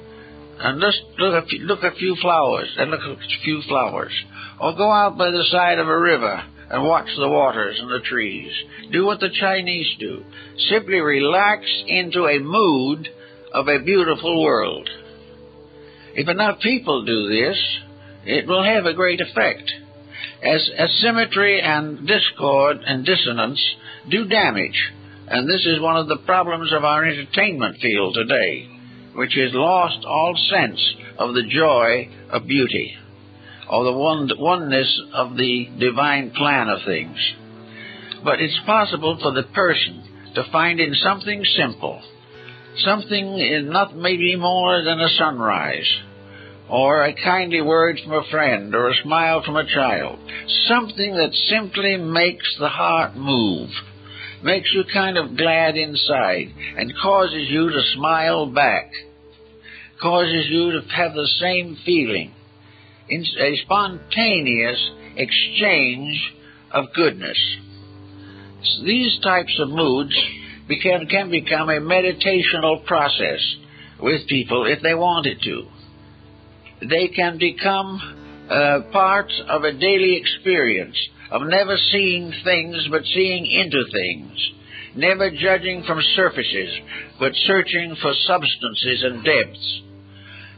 and just look a few, look a few flowers and look at a few flowers, or go out by the side of a river and watch the waters and the trees. Do what the Chinese do. Simply relax into a mood of a beautiful world. If enough people do this, it will have a great effect. As asymmetry and discord and dissonance do damage, and this is one of the problems of our entertainment field today, which has lost all sense of the joy of beauty, or the one, oneness of the divine plan of things. But it's possible for the person to find in something simple something not maybe more than a sunrise, or a kindly word from a friend, or a smile from a child. Something that simply makes the heart move, makes you kind of glad inside, and causes you to smile back, causes you to have the same feeling. In a spontaneous exchange of goodness. These types of moods can become a meditational process with people if they wanted to. They can become uh, parts of a daily experience of never seeing things but seeing into things, never judging from surfaces but searching for substances and depths,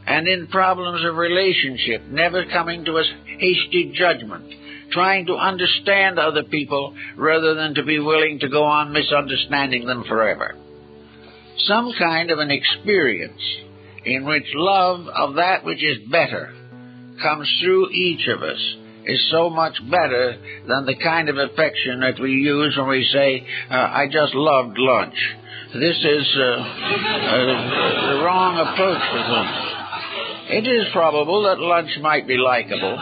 and in problems of relationship, never coming to a hasty judgment trying to understand other people rather than to be willing to go on misunderstanding them forever. Some kind of an experience in which love of that which is better comes through each of us is so much better than the kind of affection that we use when we say, uh, I just loved lunch. This is uh, uh, the wrong approach to things. It is probable that lunch might be likable,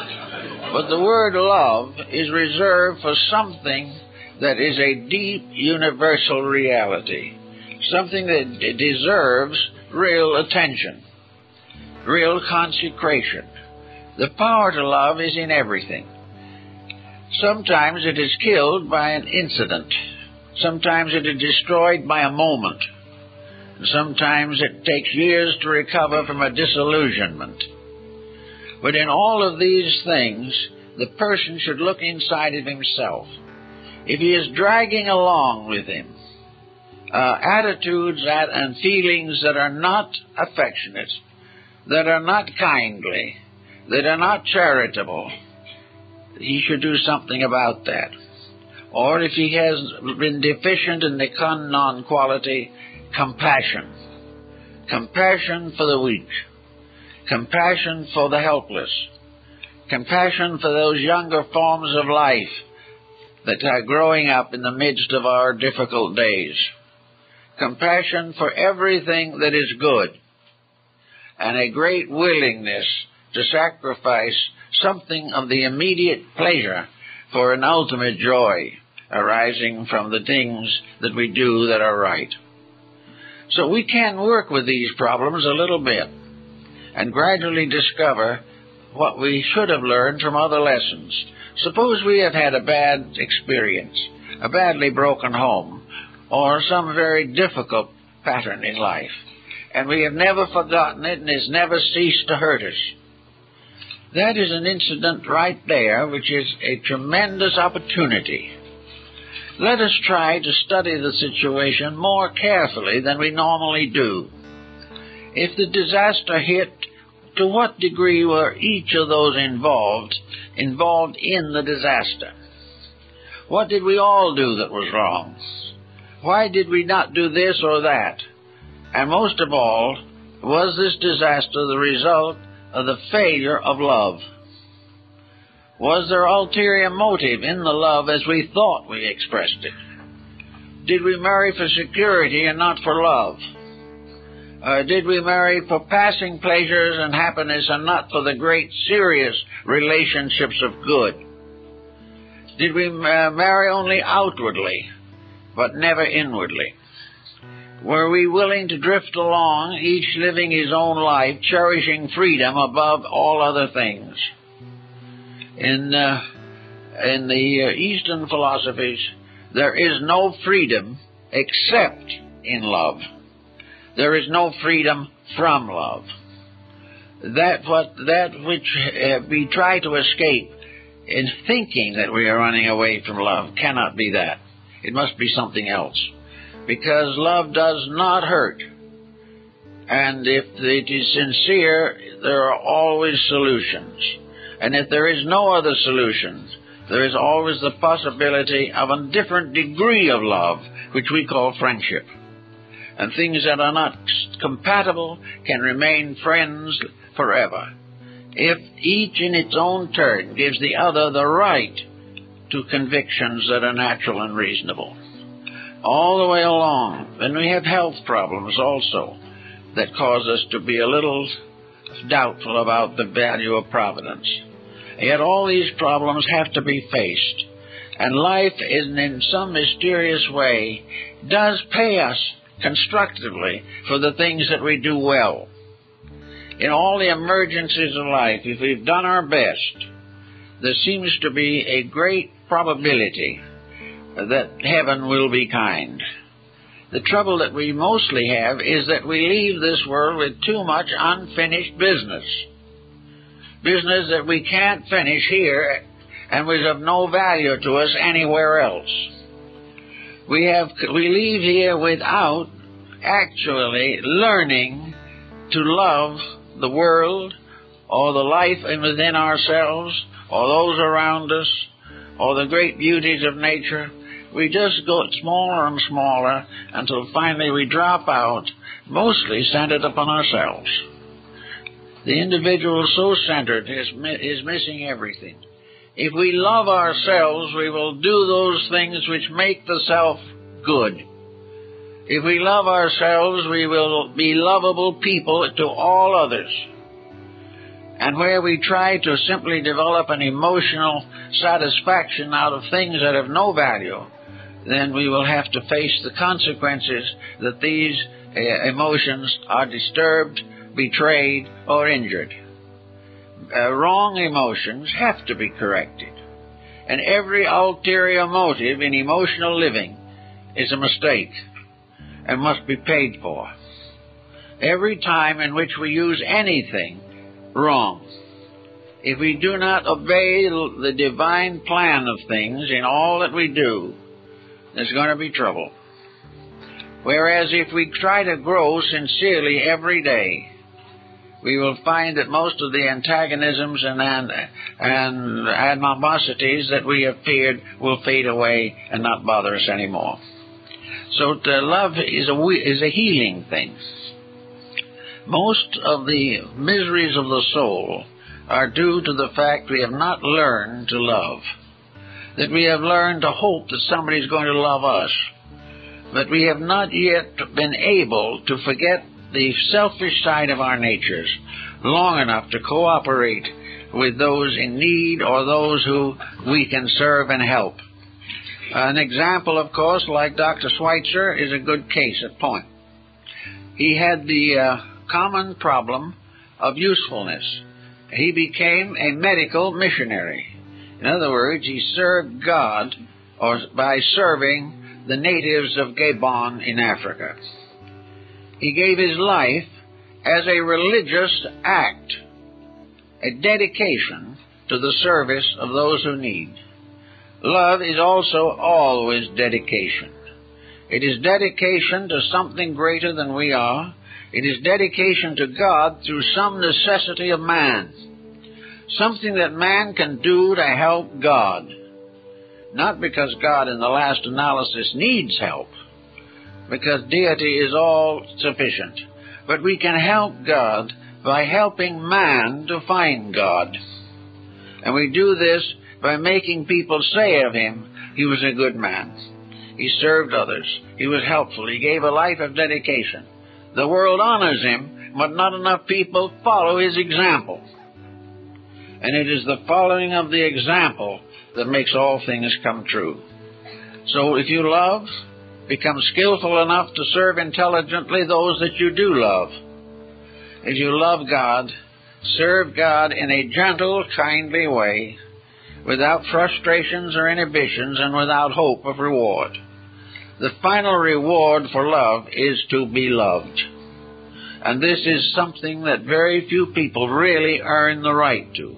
but the word love is reserved for something that is a deep universal reality, something that deserves real attention, real consecration. The power to love is in everything. Sometimes it is killed by an incident. Sometimes it is destroyed by a moment. Sometimes it takes years to recover from a disillusionment. But in all of these things, the person should look inside of himself. If he is dragging along with him uh, attitudes and feelings that are not affectionate, that are not kindly, that are not charitable, he should do something about that. Or if he has been deficient in the non quality, compassion. Compassion for the weak compassion for the helpless, compassion for those younger forms of life that are growing up in the midst of our difficult days, compassion for everything that is good, and a great willingness to sacrifice something of the immediate pleasure for an ultimate joy arising from the things that we do that are right. So we can work with these problems a little bit and gradually discover what we should have learned from other lessons. Suppose we have had a bad experience, a badly broken home, or some very difficult pattern in life, and we have never forgotten it and has never ceased to hurt us. That is an incident right there which is a tremendous opportunity. Let us try to study the situation more carefully than we normally do. If the disaster hit, to what degree were each of those involved involved in the disaster? What did we all do that was wrong? Why did we not do this or that? And most of all, was this disaster the result of the failure of love? Was there ulterior motive in the love as we thought we expressed it? Did we marry for security and not for love? Uh, did we marry for passing pleasures and happiness and not for the great serious relationships of good? Did we uh, marry only outwardly, but never inwardly? Were we willing to drift along, each living his own life, cherishing freedom above all other things? In, uh, in the uh, Eastern philosophies, there is no freedom except in love. There is no freedom from love. That what that which uh, we try to escape in thinking that we are running away from love cannot be that. It must be something else because love does not hurt. And if it is sincere, there are always solutions. And if there is no other solution, there is always the possibility of a different degree of love, which we call friendship. And things that are not compatible can remain friends forever. If each in its own turn gives the other the right to convictions that are natural and reasonable all the way along. Then we have health problems also that cause us to be a little doubtful about the value of providence. Yet all these problems have to be faced. And life, in some mysterious way, does pay us constructively for the things that we do well. In all the emergencies of life, if we've done our best, there seems to be a great probability that heaven will be kind. The trouble that we mostly have is that we leave this world with too much unfinished business. Business that we can't finish here and was of no value to us anywhere else. We have we leave here without actually learning to love the world or the life within ourselves or those around us or the great beauties of nature we just got smaller and smaller until finally we drop out, mostly centered upon ourselves. The individual so centered is, is missing everything. If we love ourselves, we will do those things which make the self good. If we love ourselves, we will be lovable people to all others. And where we try to simply develop an emotional satisfaction out of things that have no value, then we will have to face the consequences that these uh, emotions are disturbed, betrayed, or injured. Uh, wrong emotions have to be corrected. And every ulterior motive in emotional living is a mistake and must be paid for. Every time in which we use anything wrong, if we do not obey the divine plan of things in all that we do, there's going to be trouble. Whereas if we try to grow sincerely every day, we will find that most of the antagonisms and, and, and animosities that we have feared will fade away and not bother us anymore. So love is a, is a healing thing. Most of the miseries of the soul are due to the fact we have not learned to love that we have learned to hope that somebody is going to love us. But we have not yet been able to forget the selfish side of our natures long enough to cooperate with those in need or those who we can serve and help. An example, of course, like Dr. Schweitzer, is a good case at point. He had the uh, common problem of usefulness. He became a medical missionary. In other words, he served God or by serving the natives of Gabon in Africa. He gave his life as a religious act, a dedication to the service of those who need. Love is also always dedication. It is dedication to something greater than we are. It is dedication to God through some necessity of man. Something that man can do to help God. Not because God, in the last analysis, needs help, because deity is all sufficient. But we can help God by helping man to find God. And we do this by making people say of him, he was a good man. He served others. He was helpful. He gave a life of dedication. The world honors him, but not enough people follow his example. And it is the following of the example that makes all things come true. So if you love, become skillful enough to serve intelligently those that you do love. If you love God, serve God in a gentle, kindly way, without frustrations or inhibitions, and without hope of reward. The final reward for love is to be loved. And this is something that very few people really earn the right to.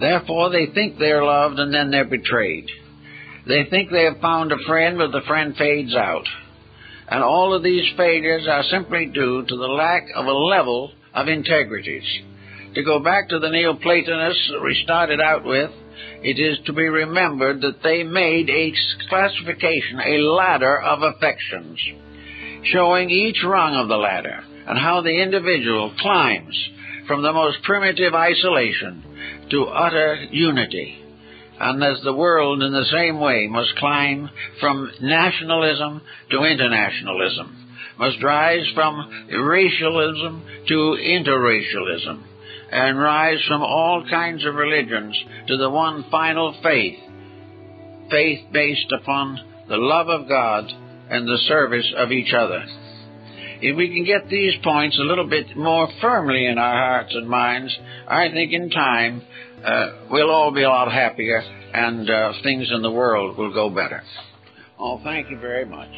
Therefore, they think they're loved and then they're betrayed. They think they have found a friend, but the friend fades out. And all of these failures are simply due to the lack of a level of integrities. To go back to the Neoplatonists that we started out with, it is to be remembered that they made a classification, a ladder of affections, showing each rung of the ladder and how the individual climbs from the most primitive isolation to utter unity. And as the world in the same way must climb from nationalism to internationalism, must rise from racialism to interracialism, and rise from all kinds of religions to the one final faith, faith based upon the love of God and the service of each other. If we can get these points a little bit more firmly in our hearts and minds, I think in time uh, we'll all be a lot happier and uh, things in the world will go better. Oh, thank you very much.